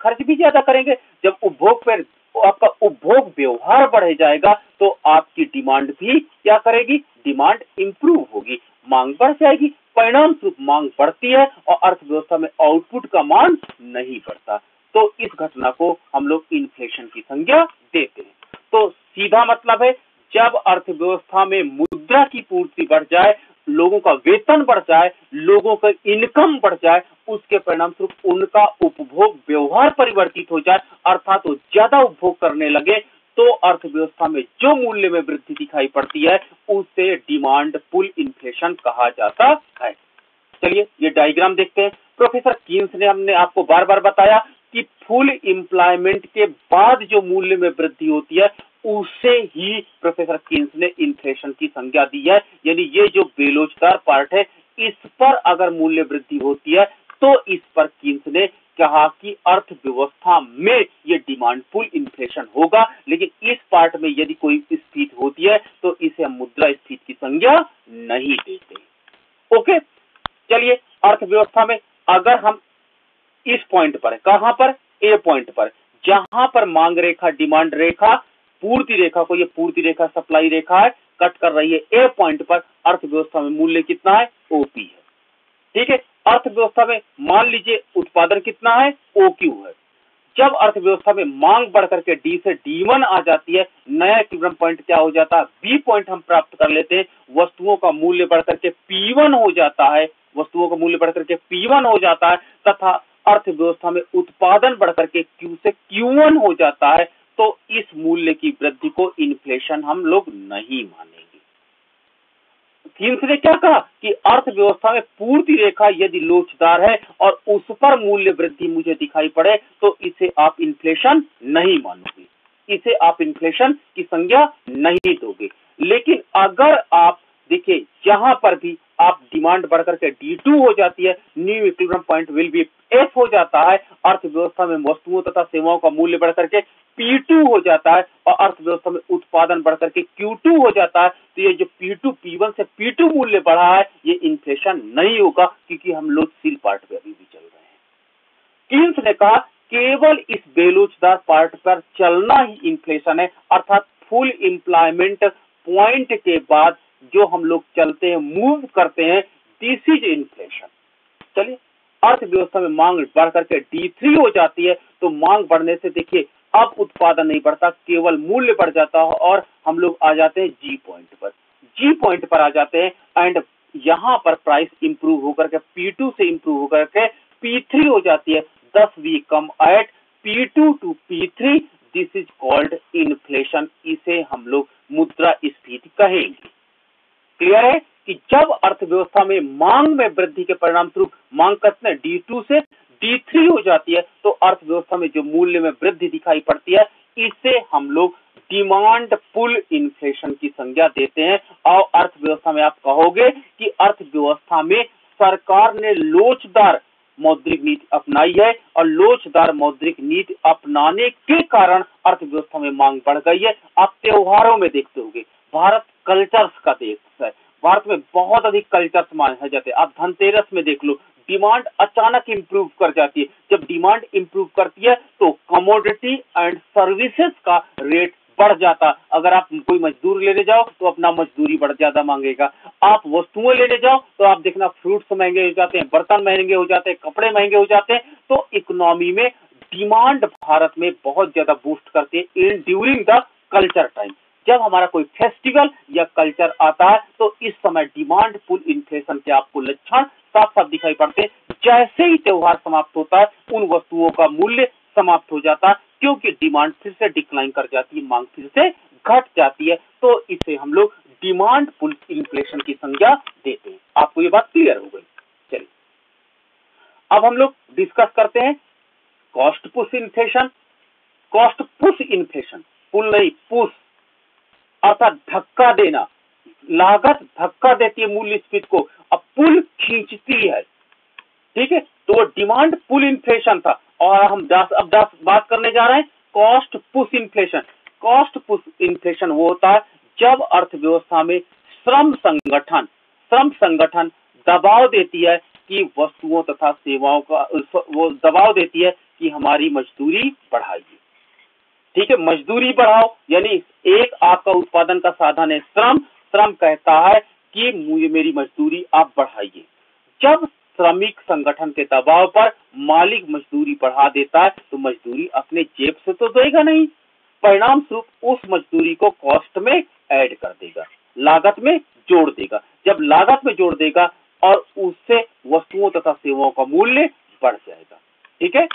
Speaker 1: खर्च भी ज़्यादा करेंगे? जब उपभोग पर आपका उपभोग व्यवहार बढ़ जाएगा तो आपकी डिमांड भी क्या करेगी? डिमांड इंप्रूव होगी। मांग बढ़ जाएगी परिणाम स्वरूप मांग बढ़ती है और अर्थव्यवस्था में आउटपुट का मान नहीं बढ़ता। तो इस घटना को हम लोग इन्फ्लेशन की संज्ञा देते हैं। तो सीधा मतलब है, जब अर्थव्यवस्था में मुद्रा की पूर्ति बढ़ जाए, लोगों का वेतन बढ़ जाए, लोगों का इनकम बढ़ जाए उसके परिणाम स्वरूप उनका उपभोग व्यवहार परिवर्तित हो जाए, अर्थात वो ज़्यादा उपभोग करने लगे तो अर्थव्यवस्था में जो मूल्य में वृद्धि दिखाई पड़ती है, उसे डिमांड पुल इन्फ्लेशन कहा जाता है। चलिए, ये डायग्राम देखते हैं। प्रोफेसर कीन्स ने हमने आपको बार बार बताया कि फुल एम्प्लॉयमेंट के बाद जो मूल्य में वृद्धि होती है, उसे ही प्रोफेसर किन्स ने इन्फ्लेशन की संज्ञा दी है। यानी ये जो बेलोजगार पार्ट है, इस पर अगर मूल्य वृद्धि होती है तो इस पर किन्स ने कहा कि अर्थव्यवस्था में ये डिमांड पुल इन्फ्लेशन होगा, लेकिन इस पार्ट में यदि कोई स्थिति होती है तो इसे हम मुद्रा स्थिति की संज्ञा नहीं देते। ओके चलिए, अर्थव्यवस्था में अगर हम इस पॉइंट पर, कहाँ पर? ए पॉइंट पर। जहाँ पर मांग रेखा डिमांड रेखा, पूर्ति रेखा को, ये पूर्ति रेखा सप्लाई रेखा है, कट कर रही है ए पॉइंट पर, अर्थव्यवस्था में मूल्य कितना है? ओपी है। ठीक है? अर्थव्यवस्था में मान लीजिए उत्पादन कितना है? ओ क्यू है। जब अर्थव्यवस्था में मांग बढ़ करके डी से डी वन आ जाती है, नया इक्विलिब्रियम पॉइंट क्या हो जाता है? बी पॉइंट हम प्राप्त कर लेते हैं। वस्तुओं का मूल्य बढ़ करके पी वन हो जाता है। वस्तुओं का मूल्य बढ़ करके पी वन हो जाता है, तथा अर्थव्यवस्था में उत्पादन बढ़ करके क्यू से क्यू वन हो जाता है तो इस मूल्य की वृद्धि को इन्फ्लेशन हम लोग नहीं मानेंगे। कीम्स ने क्या कहा कि अर्थव्यवस्था में पूर्ति रेखा यदि लोचदार है और उस पर मूल्य वृद्धि मुझे दिखाई पड़े तो इसे आप इन्फ्लेशन नहीं मानोगे। इसे आप इन्फ्लेशन की संज्ञा नहीं दोगे। लेकिन अगर आप, देखिए जहाँ पर भी आप डिमांड बढ़कर के डी टू हो जाती है new equilibrium point will be F हो जाता है, अर्थव्यवस्था में वस्तुओं तथा सेवाओं का मूल्य बढ़कर के पी टू हो जाता है और अर्थव्यवस्था में उत्पादन बढ़कर के क्यू टू हो जाता है तो ये जो पी टू पी वन से पी टू मूल्य बढ़ा है, ये इन्फ्लेशन नहीं होगा, क्योंकि हम लोग सील पार्ट पे अभी भी चल रहे हैं। कीन्स ने कहा, केवल इस बेलोचदार पार्ट पर चलना ही इन्फ्लेशन है, अर्थात फुल एम्प्लॉयमेंट पॉइंट के बाद जो हम लोग चलते हैं मूव करते हैं दिस इज़ इन्फ्लेशन चलिए, अर्थव्यवस्था में मांग बढ़ करके डी थ्री हो जाती है तो मांग बढ़ने से देखिए अब उत्पादन नहीं बढ़ता, केवल मूल्य बढ़ जाता है और हम लोग आ जाते हैं जी पॉइंट पर। जी पॉइंट पर आ जाते हैं एंड यहाँ पर प्राइस इंप्रूव होकर के पी टू से इंप्रूव होकर के पी थ्री हो जाती है। Thus we come at P two to P three this is called inflation इसे हम लोग मुद्रा स्फीति कहेंगे। क्लियर है कि जब अर्थव्यवस्था में मांग में वृद्धि के परिणाम स्वरूप मांग करते हैं डी टू से डी थ्री हो जाती है तो अर्थव्यवस्था में जो मूल्य में वृद्धि दिखाई पड़ती है, इसे हम लोग डिमांड पुल इन्फ्लेशन की संज्ञा देते हैं। और अर्थव्यवस्था में आप कहोगे कि अर्थव्यवस्था में सरकार ने लोचदार मौद्रिक नीति अपनाई है और लोचदार मौद्रिक नीति अपनाने के कारण अर्थव्यवस्था में मांग बढ़ गई है। आप त्योहारों में देखते होंगे, भारत कल्चर्स का देश है। भारत में बहुत अधिक कल्चर्स माने जाते हैं। आप धनतेरस में देख लो डिमांड अचानक इंप्रूव कर जाती है। जब डिमांड इंप्रूव करती है तो कमोडिटी एंड सर्विसेज़ का रेट बढ़ जाता। अगर आप कोई मजदूर लेने जाओ तो अपना मजदूरी बढ़ ज़्यादा मांगेगा। आप वस्तुएँ लेने जाओ तो आप देखना फ्रूट्स महँगे हो जाते हैं, बर्तन महँगे हो जाते हैं, कपड़े महँगे हो जाते हैं तो इकोनॉमी में डिमांड भारत में बहुत ज़्यादा बूस्ट करती है in during the culture time जब हमारा कोई फेस्टिवल या कल्चर आता है तो इस समय डिमांड पुल इन्फ्लेशन के आपको लक्षण साफ़ साफ़ दिखाई पड़ते। जैसे ही त्योहार समाप्त होता उन वस्तुओं का मूल्य समाप्त हो जाता क्योंकि डिमांड फिर से डिक्लाइन कर जाती है, मांग फिर से घट जाती है। तो इसे हम लोग डिमांड पुल इन्फ्लेशन की संज्ञा देते हैं। आपको ये बात क्लियर हो गई। चलिए। अब हम लोग डिस्कस करते हैं cost push inflation cost push inflation pull नहीं पुश अर्थात धक्का देना। लागत धक्का देती है मूल्य स्पीड को। अब पुल खींचती है। ठीक है? तो वो डिमांड पुल इन्फ्लेशन था। और हम दस, अब दस बात करने जा रहे हैं। Cost push inflation cost push inflation वो होता है जब अर्थव्यवस्था में श्रम संगठन श्रम संगठन दबाव देती है कि वस्तुओं तथा सेवाओं का, वो दबाव देती है कि हमारी मजदूरी बढ़ाइए। ठीक है? मजदूरी बढ़ाओ। यानी एक आपका उत्पादन का साधन है श्रम। श्रम कहता है कि मुझे मेरी मजदूरी आप बढ़ाइए। जब श्रमिक संगठन के दबाव पर मालिक मजदूरी बढ़ा देता है तो मजदूरी अपने जेब से तो देगा नहीं। परिणाम स्वरूप उस मजदूरी को कॉस्ट में ऐड कर देगा, लागत में जोड़ देगा। जब लागत में जोड़ देगा और उससे वस्तुओं तथा सेवाओं का मूल्य बढ़ जाएगा। ठीक है?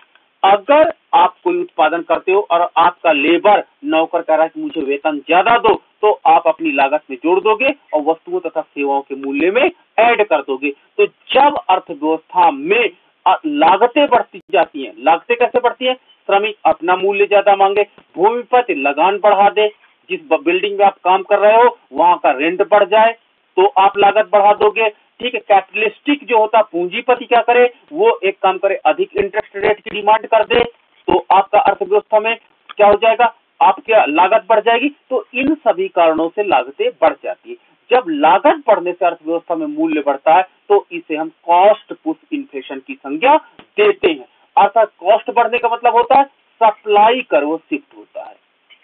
Speaker 1: अगर आप कोई उत्पादन करते हो और आपका लेबर नौकर कह रहा है कि मुझे वेतन ज़्यादा दो तो आप अपनी लागत में जोड़ दोगे और वस्तुओं तथा सेवाओं के मूल्य में ऐड कर दोगे। तो जब अर्थव्यवस्था में लागतें बढ़ती जाती हैं, लागतें कैसे बढ़ती हैं? श्रमिक अपना मूल्य ज़्यादा मांगे भूमिपति लगान बढ़ा दे, जिस बिल्डिंग में आप काम कर रहे हो, वहाँ का रेंट बढ़ जाए तो आप लागत बढ़ा दोगे। ठीक है कैपिटलिस्टिक जो होता, पूंजीपति क्या करे? वो एक काम करे, अधिक इंटरेस्ट रेट की डिमांड कर दे तो आपका अर्थव्यवस्था में क्या हो जाएगा? आपकी लागत बढ़ जाएगी तो इन सभी कारणों से लागतें बढ़ जाती है। जब लागत बढ़ने से अर्थव्यवस्था में मूल्य बढ़ता है तो इसे हम कॉस्ट पुश इन्फ्लेशन की संज्ञा देते हैं। अर्थात कॉस्ट बढ़ने का मतलब होता है सप्लाई कर्व शिफ्ट होता है।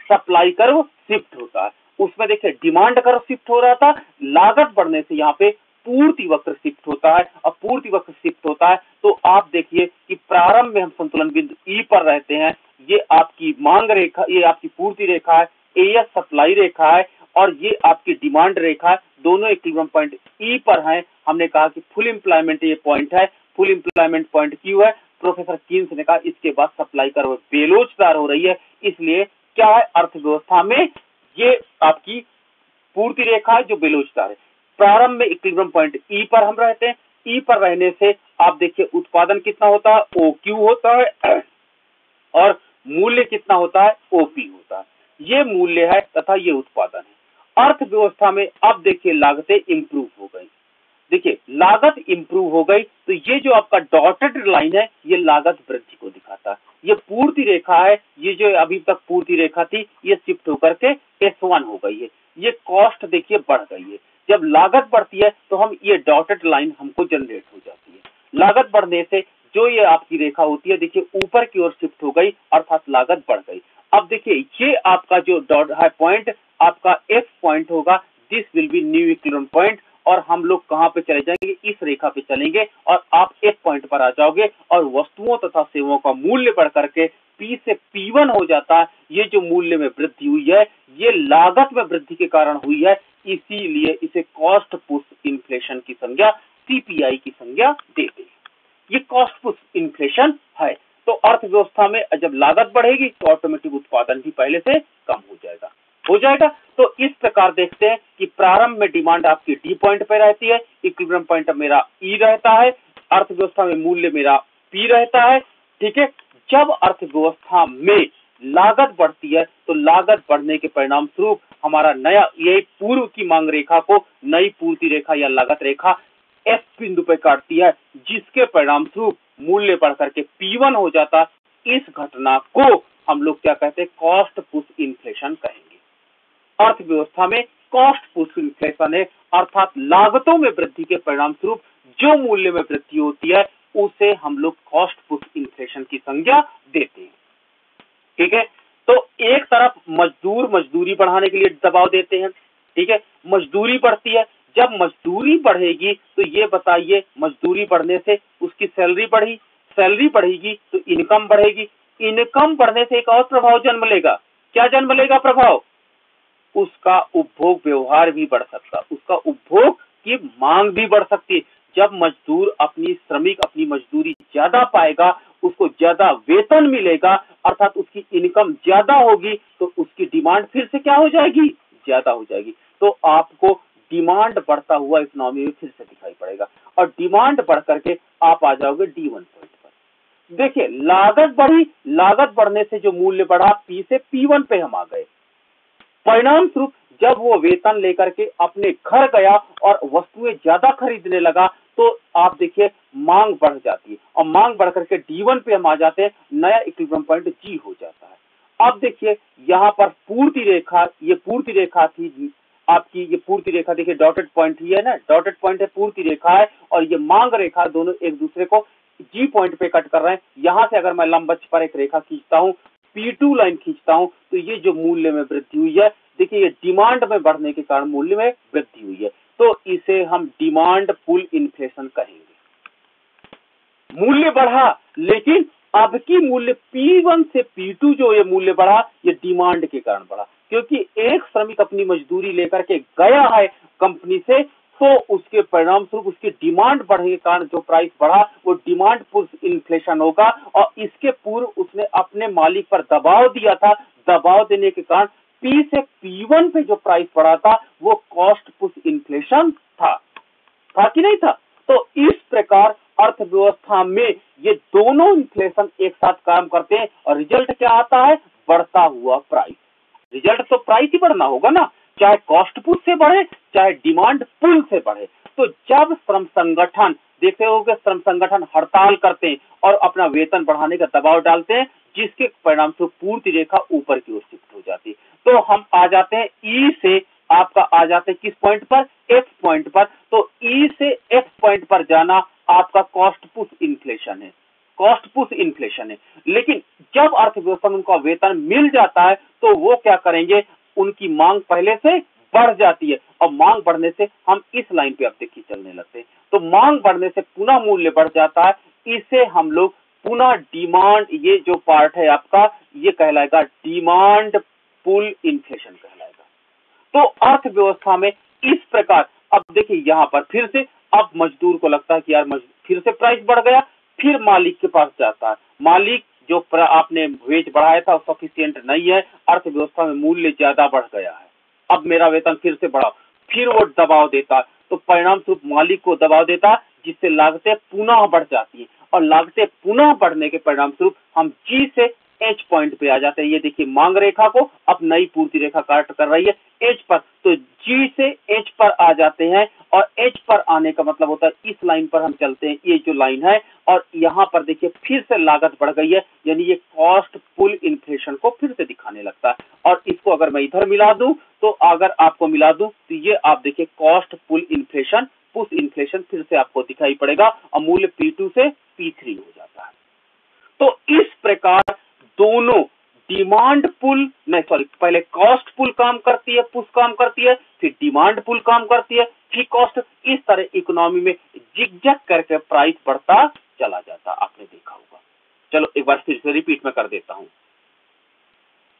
Speaker 1: सप्लाई कर्व शिफ्ट होता है। उसमें देखिए डिमांड कर्व शिफ्ट हो रहा था, लागत बढ़ने से यहाँ पे पूर्ति वक्र शिफ्ट होता है और पूर्ति वक्र शिफ्ट होता है तो आप देखिए कि प्रारंभ में हम संतुलन बिंदु ई पर रहते हैं, ये आपकी मांग रेखा, ये आपकी पूर्ति रेखा है एएस सप्लाई रेखा है, और ये आपकी डिमांड रेखा दोनों इक्विलिब्रियम पॉइंट ई पर हैं, हमने कहा कि फुल एम्प्लॉयमेंट ये पॉइंट है फुल एम्प्लॉयमेंट पॉइंट क्यू है, प्रोफेसर कीन्स ने कहा, इसके बाद सप्लाई कर्व बेलोचदार हो रही है, इसलिए क्या है, अर्थव्यवस्था में ये आपकी पूर्ति रेखा है जो बेलोचदार है। प्रारंभ में इक्विलिब्रियम पॉइंट ई पर हम रहते हैं। ई पर रहने से आप देखिए उत्पादन कितना होता है ओ क्यू होता है और मूल्य कितना होता है ओपी होता है। ये मूल्य है तथा ये उत्पादन है। अर्थव्यवस्था में अब देखिए लागतें इंप्रूव हो गई। देखिए, लागत इंप्रूव हो गई तो ये जो आपका डॉटेड लाइन है, ये लागत वृद्धि को दिखाता। है ये पूर्ति रेखा है, ये जो अभी तक पूर्ति रेखा थी, ये शिफ्ट होकर के एस वन हो गई है। ये कॉस्ट देखिए बढ़ गई है। जब लागत बढ़ती है तो हम ये डॉटेड लाइन हमको जनरेट हो जाती है। लागत बढ़ने से जो ये आपकी रेखा होती है, देखिए, ऊपर की ओर शिफ्ट हो गई, अर्थात लागत बढ़ गई। अब देखिए, ये आपका जो डॉट है पॉइंट आपका एफ़ पॉइंट होगा this will be new equilibrium point और हम लोग कहाँ पे चले जाएँगे, इस रेखा पे चलेंगे और आप एक पॉइंट पर आ जाओगे और वस्तुओं तथा सेवाओं का मूल्य बढ़ करके पी से पी वन हो जाता है। ये जो मूल्य में वृद्धि हुई है, ये लागत में वृद्धि के कारण हुई है। इसीलिए इसे कॉस्ट पुश इन्फ्लेशन की संज्ञा सीपीआई की संज्ञा देते हैं। ये कॉस्ट पुश इन्फ्लेशन है। तो अर्थव्यवस्था में जब लागत बढ़ेगी तो ऑटोमेटिक उत्पादन भी पहले से कम हो जाएगा। हो जाएगा। तो इस प्रकार देखते हैं कि प्रारंभ में डिमांड आपकी डी पॉइंट पे रहती है इक्विलिब्रियम पॉइंट मेरा ई रहता है, अर्थव्यवस्था में मूल्य मेरा पी रहता है, ठीक है? जब अर्थव्यवस्था में लागत बढ़ती है तो लागत बढ़ने के परिणाम स्वरूप हमारा नया ये पूर्व की मांग रेखा को नई पूर्ति रेखा या लागत रेखा एस बिंदु पे काटती है, जिसके परिणाम स्वरूप मूल्य बढ़ करके P1 हो जाता। इस घटना को हम लोग क्या कहते हैं? कॉस्ट पुश इन्फ्लेशन कहेंगे। अर्थव्यवस्था में कॉस्ट पुश इन्फ्लेशन है अर्थात लागतों में वृद्धि के परिणाम स्वरूप जो मूल्य में वृद्धि होती है, उसे हम लोग कॉस्ट पुश इन्फ्लेशन की संज्ञा देते हैं। ठीक है? तो एक तरफ़ मजदूर मजदूरी बढ़ाने के लिए दबाव देते हैं, ठीक है? मजदूरी बढ़ती है, जब मजदूरी बढ़ेगी तो ये बताइए, मजदूरी बढ़ने से उसकी सैलरी बढ़ी सैलरी बढ़ेगी तो इनकम बढ़ेगी। इनकम बढ़ने से एक और प्रभाव जन्म लेगा। क्या जन्म लेगा प्रभाव? उसका उपभोग व्यवहार भी बढ़ सकता, उसका उपभोग की मांग भी बढ़ सकती है। जब मजदूर अपनी श्रमिक, अपनी मजदूरी ज़्यादा पाएगा, उसको ज़्यादा वेतन मिलेगा, अर्थात उसकी इनकम ज़्यादा होगी तो उसकी डिमांड फिर से क्या हो जाएगी? ज़्यादा हो जाएगी। तो आपको डिमांड बढ़ता हुआ इकोनॉमी में फिर से दिखाई पड़ेगा। और डिमांड बढ़ करके आप आ जाओगे डी वन पॉइंट पर। देखिए, लागत बढ़ी, लागत बढ़ने से जो मूल्य बढ़ा पी से पी वन पे हम आ गए। परिणाम स्वरूप जब वो वेतन लेकर के अपने घर गया और वस्तुएँ ज़्यादा खरीदने लगा तो आप देखिए, मांग बढ़ जाती है। और मांग बढ़ करके डी वन पे हम आ जाते हैं, नया इक्विलिब्रियम पॉइंट जी हो जाता है। अब देखिए, यहाँ पर पूर्ति रेखा, ये पूर्ति रेखा थी आपकी ये पूर्ति रेखा, देखिए डॉटेड पॉइंट ही है ना? डॉटेड पॉइंट है, पूर्ति रेखा है, और ये मांग रेखा दोनों एक दूसरे को जी पॉइंट पे कट कर रहे हैं। यहाँ से अगर मैं लंबच पर एक रेखा खींचता हूँ पी टू लाइन खींचता हूँ तो ये जो मूल्य में वृद्धि हुई है, देखिए ये डिमांड में बढ़ने के कारण मूल्य में वृद्धि हुई है। तो इसे हम डिमांड पुल इन्फ्लेशन कहेंगे। मूल्य बढ़ा, लेकिन अब की मूल्य P1 से P2 जो ये मूल्य बढ़ा, ये डिमांड के कारण बढ़ा। क्योंकि एक श्रमिक अपनी मजदूरी लेकर के गया है कंपनी से तो उसके परिणाम स्वरूप उसकी डिमांड बढ़ने के कारण जो प्राइस बढ़ा, वो डिमांड पुश इन्फ्लेशन होगा और इसके पूर्व उसने अपने मालिक पर दबाव दिया था। दबाव देने के कारण पी से पी वन पे जो प्राइस बढ़ा था, वो कॉस्ट पुश इन्फ्लेशन था। था कि नहीं था? तो इस प्रकार अर्थव्यवस्था में ये दोनों इन्फ्लेशन एक साथ काम करते हैं और रिज़ल्ट क्या आता है? बढ़ता हुआ प्राइस रिज़ल्ट तो प्राइस ही बढ़ना होगा ना। चाहे कॉस्ट पुश से बढ़े, चाहे डिमांड पुल से बढ़े तो जब श्रम संगठन, देखते हो कि श्रम संगठन हड़ताल करते हैं और अपना वेतन बढ़ाने का दबाव डालते हैं, जिसके परिणाम से पूर्ति रेखा ऊपर की ओर शिफ्ट हो जाती है। तो हम आ जाते हैं ई e से, आपका आ जाते हैं किस पॉइंट पर? एफ़ पॉइंट पर। तो ई e से एफ़ पॉइंट पर जाना आपका कॉस्ट पुश इन्फ्लेशन है। कॉस्ट पुश इन्फ्लेशन है। लेकिन जब अर्थव्यवस्था में उनका वेतन मिल जाता है तो वो क्या करेंगे? उनकी मांग पहले से बढ़ जाती है। और मांग बढ़ने से हम इस लाइन पे अब देखिए चलने लगते हैं। तो मांग बढ़ने से पुनः मूल्य बढ़ जाता है। इसे हम लोग पुनः डिमांड ये जो पार्ट है आपका, ये कहलाएगा डिमांड पुल इन्फ्लेशन कहलाएगा। तो अर्थव्यवस्था में इस प्रकार, अब देखिए यहाँ पर फिर से, अब मजदूर को लगता है कि यार फिर से प्राइस बढ़ गया, फिर मालिक के पास जाता है। मालिक जो आपने वेज बढ़ाया था सफिशियंट नहीं है। अर्थव्यवस्था में मूल्य ज़्यादा बढ़ गया है। अब मेरा वेतन फिर से बढ़ाओ। फिर वो दबाव देता। तो परिणाम स्वरूप मालिक को दबाव देता, जिससे लागतें पुनः बढ़ जाती है। और लागतें पुनः बढ़ने के परिणाम स्वरूप हम जी से एच पॉइंट पे आ जाते हैं। ये देखिए, मांग रेखा को अब नई पूर्ति रेखा काट कर रही है एच पर। तो जी से एच पर आ जाते हैं और एच पर आने का मतलब होता है इस लाइन पर हम चलते हैं। ये जो लाइन है और यहाँ पर देखिए, फिर से लागत बढ़ गई है। यानी ये कॉस्ट पुल इन्फ्लेशन को फिर से दिखाने लगता है। और इसको अगर मैं इधर मिला दूँ तो अगर आपको मिला दूँ तो ये आप देखिए cost pull inflation push inflation फिर से आपको दिखाई पड़ेगा और मूल्य P2 से P3 हो जाता है। तो इस प्रकार दोनों डिमांड पुल नहीं सॉरी पहले कॉस्ट पुल काम करती है पुश काम करती है, फिर डिमांड पुल काम करती है, फिर कॉस्ट इस तरह इकोनॉमी में जिगजग करके प्राइस बढ़ता चला जाता, आपने देखा होगा। चलो, एक बार फिर से रिपीट में कर देता हूँ।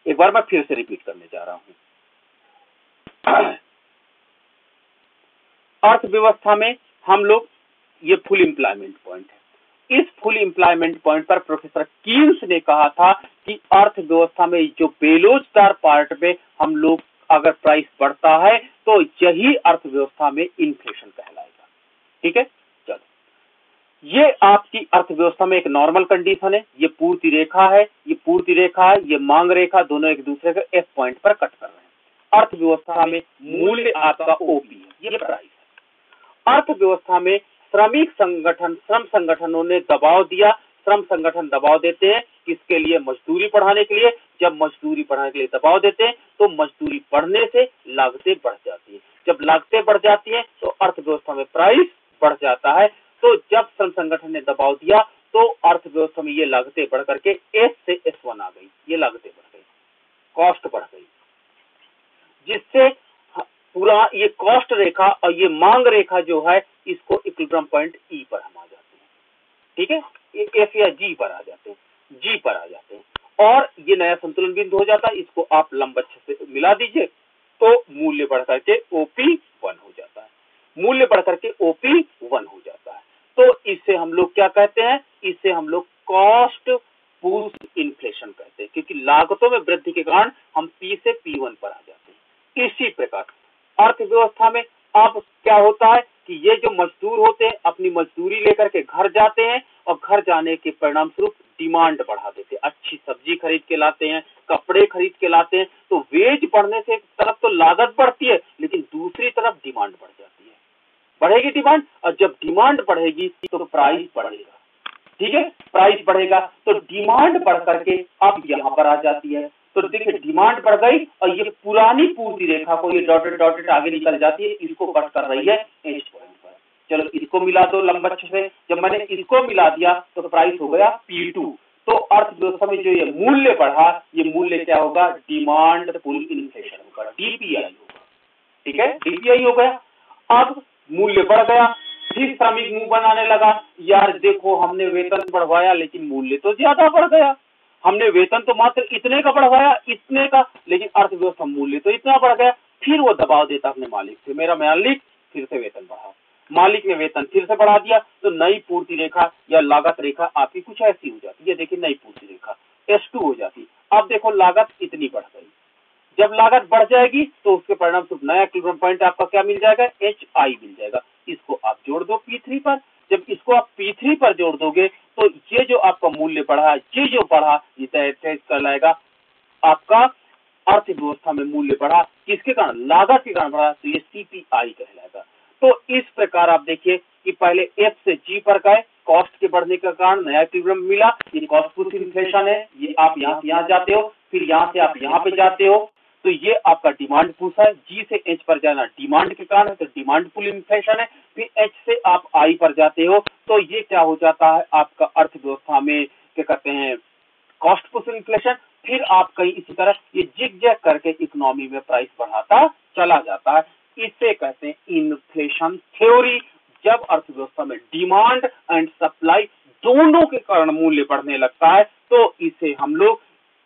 Speaker 1: एक बार मैं फिर से रिपीट करने जा रहा हूँ। अर्थव्यवस्था में हम लोग, ये फुल एम्प्लॉयमेंट पॉइंट है। इस फुल एम्प्लॉयमेंट पॉइंट पर प्रोफेसर कीन्स ने कहा था कि अर्थव्यवस्था में जो बेरोजगार पार्ट में हम लोग अगर प्राइस बढ़ता है तो यही अर्थव्यवस्था में इन्फ्लेशन कहलाएगा। ठीक है? चलो। ये आपकी अर्थव्यवस्था में एक नॉर्मल कंडीशन है, ये पूर्ति रेखा है, ये पूर्ति रेखा है, ये मांग रेखा दोनों एक दूसरे के एफ़ पॉइंट पर कट कर रहे हैं। अर्थव्यवस्था में मूल्य आपका ओपी है, ये प्राइस अर्थव्यवस्था में श्रमिक संगठन, श्रम संगठनों ने दबाव दिया। श्रम संगठन दबाव देते हैं किसके लिए मजदूरी बढ़ाने के लिए। जब मजदूरी बढ़ाने के लिए दबाव देते हैं तो मजदूरी बढ़ने से लागतें बढ़ जाती है। जब लागतें बढ़ जाती हैं तो अर्थव्यवस्था में प्राइस बढ़ जाता है। तो जब श्रम संगठन ने दबाव दिया तो अर्थव्यवस्था में ये लागतें बढ़ करके एस से एस वन आ गई। ये लागतें बढ़ गई। कॉस्ट बढ़ गई। जिससे पूरा ये कॉस्ट रेखा और ये मांग रेखा जो है इसको इक्विलिब्रियम पॉइंट ई पर हम आ जाते हैं। ठीक है? एफ़ या जी पर आ जाते हैं। जी पर आ जाते हैं। और ये नया संतुलन बिंदु हो जाता है। इसको आप लंब से मिला दीजिए। तो मूल्य बढ़ करके ओपी वन हो जाता है। मूल्य बढ़ करके ओपी वन हो जाता है। तो इससे हम लोग क्या कहते हैं? इससे हम लोग कॉस्ट पूस इन्फ्लेशन कहते हैं। क्योंकि लागतों में वृद्धि के कारण हम पी से पी वन पर आ जाते हैं। इसी प्रकार अर्थव्यवस्था में अब क्या होता है? कि ये जो मजदूर होते हैं, अपनी मजदूरी लेकर के घर जाते हैं और घर जाने के परिणाम स्वरूप डिमांड बढ़ा देते हैं। अच्छी सब्ज़ी खरीद के लाते हैं, कपड़े खरीद के लाते हैं तो वेज बढ़ने से एक तरफ़ तो लागत बढ़ती है, लेकिन दूसरी तरफ़ डिमांड बढ़ जाती है। बढ़ेगी डिमांड और जब डिमांड बढ़ेगी तो प्राइस बढ़ेगा। ठीक है? प्राइस बढ़ेगा तो डिमांड बढ़ करके अब यहाँ पर आ जाती है। तो देखिए डिमांड बढ़ गई और ये पुरानी पूर्ति रेखा को, ये डॉटेड डॉटेड आगे निकल जाती है, इसको कट कर रही है एच पॉइंट पर। चलो, इसको मिला दो लंबा से। जब मैंने इसको मिला दिया तो प्राइस हो गया पी टू तो अर्थव्यवस्था में जो ये मूल्य बढ़ा, ये मूल्य क्या होगा? डिमांड पुल इन्फ्लेशन होगा। डीपीआई होगा। ठीक है? डीपीआई हो गया। अब मूल्य बढ़ गया। फिर श्रमिक मुँह बनाने लगा। यार, देखो, हमने वेतन बढ़वाया, लेकिन मूल्य तो ज़्यादा बढ़ गया। हमने वेतन तो मात्र इतने का बढ़वाया, इतने का, लेकिन अर्थव्यवस्था मूल्य तो इतना बढ़ गया, फिर वो दबाव देता अपने मालिक से। मेरा मालिक फिर से वेतन बढ़ा। मालिक ने वेतन फिर से बढ़ा दिया तो नई पूर्ति रेखा या लागत रेखा आपकी कुछ ऐसी हो जाती। है देखिए नई पूर्ति रेखा एस टू हो जाती। अब देखो लागत इतनी बढ़ गई। जब लागत बढ़ जाएगी तो उसके परिणाम स्वरूप नया इक्विलिब्रियम पॉइंट आपका क्या मिल जाएगा? एच आई मिल जाएगा। इसको आप जोड़ दो पी थ्री पर। जब इसको आप P3 पर जोड़ दोगे तो ये जो आपका मूल्य बढ़ा, ये जो बढ़ा, ये तय कर लाएगा आपका अर्थव्यवस्था में मूल्य बढ़ा, किसके कारण? लागत के कारण बढ़ा तो ये सीपीआई कहलाएगा। तो इस प्रकार आप देखिए कि पहले एफ़ से जी पर गए कॉस्ट के बढ़ने का कारण नया इक्विलिब्रियम मिला, ये कॉस्ट इन्फ्लेशन है, ये आप यहाँ से यहाँ जाते हो, फिर यहाँ से आप यहाँ पे जाते हो तो ये आपका डिमांड पुश है। जी से एच पर जाना डिमांड के कारण है तो डिमांड पुल इन्फ्लेशन है। फिर एच से आप आई पर जाते हो तो ये क्या हो जाता है? आपका अर्थव्यवस्था में क्या कहते हैं कॉस्ट पुश इन्फ्लेशन फिर आप कहीं इसी तरह ये जिग जैग करके इकोनॉमी में प्राइस बढ़ाता चला जाता है। इसे कहते हैं इन्फ्लेशन थ्योरी जब अर्थव्यवस्था में डिमांड एंड सप्लाई दोनों के कारण मूल्य बढ़ने लगता है तो इसे हम लोग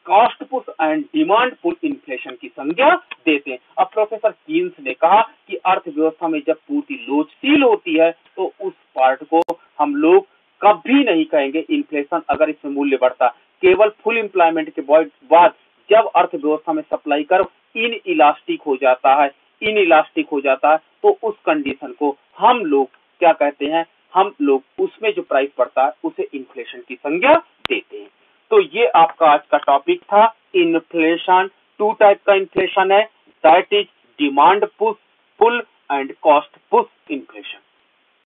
Speaker 1: cost push and demand pull inflation की संज्ञा देते हैं। अब प्रोफेसर कीन्स ने कहा कि अर्थव्यवस्था में जब पूर्ति लोचशील होती है तो उस पार्ट को हम लोग कभी नहीं कहेंगे इन्फ्लेशन अगर इसमें मूल्य बढ़ता। केवल फुल एम्प्लॉयमेंट के बाद जब अर्थव्यवस्था में सप्लाई कर इन इलास्टिक हो जाता है इन इलास्टिक हो जाता है तो उस कंडीशन को हम लोग क्या कहते हैं? हम लोग उसमें जो प्राइस बढ़ता है, उसे इन्फ्लेशन की संज्ञा देते हैं। तो ये आपका आज का टॉपिक था इन्फ्लेशन टू टाइप का इन्फ्लेशन है that is demand push pull and cost push inflation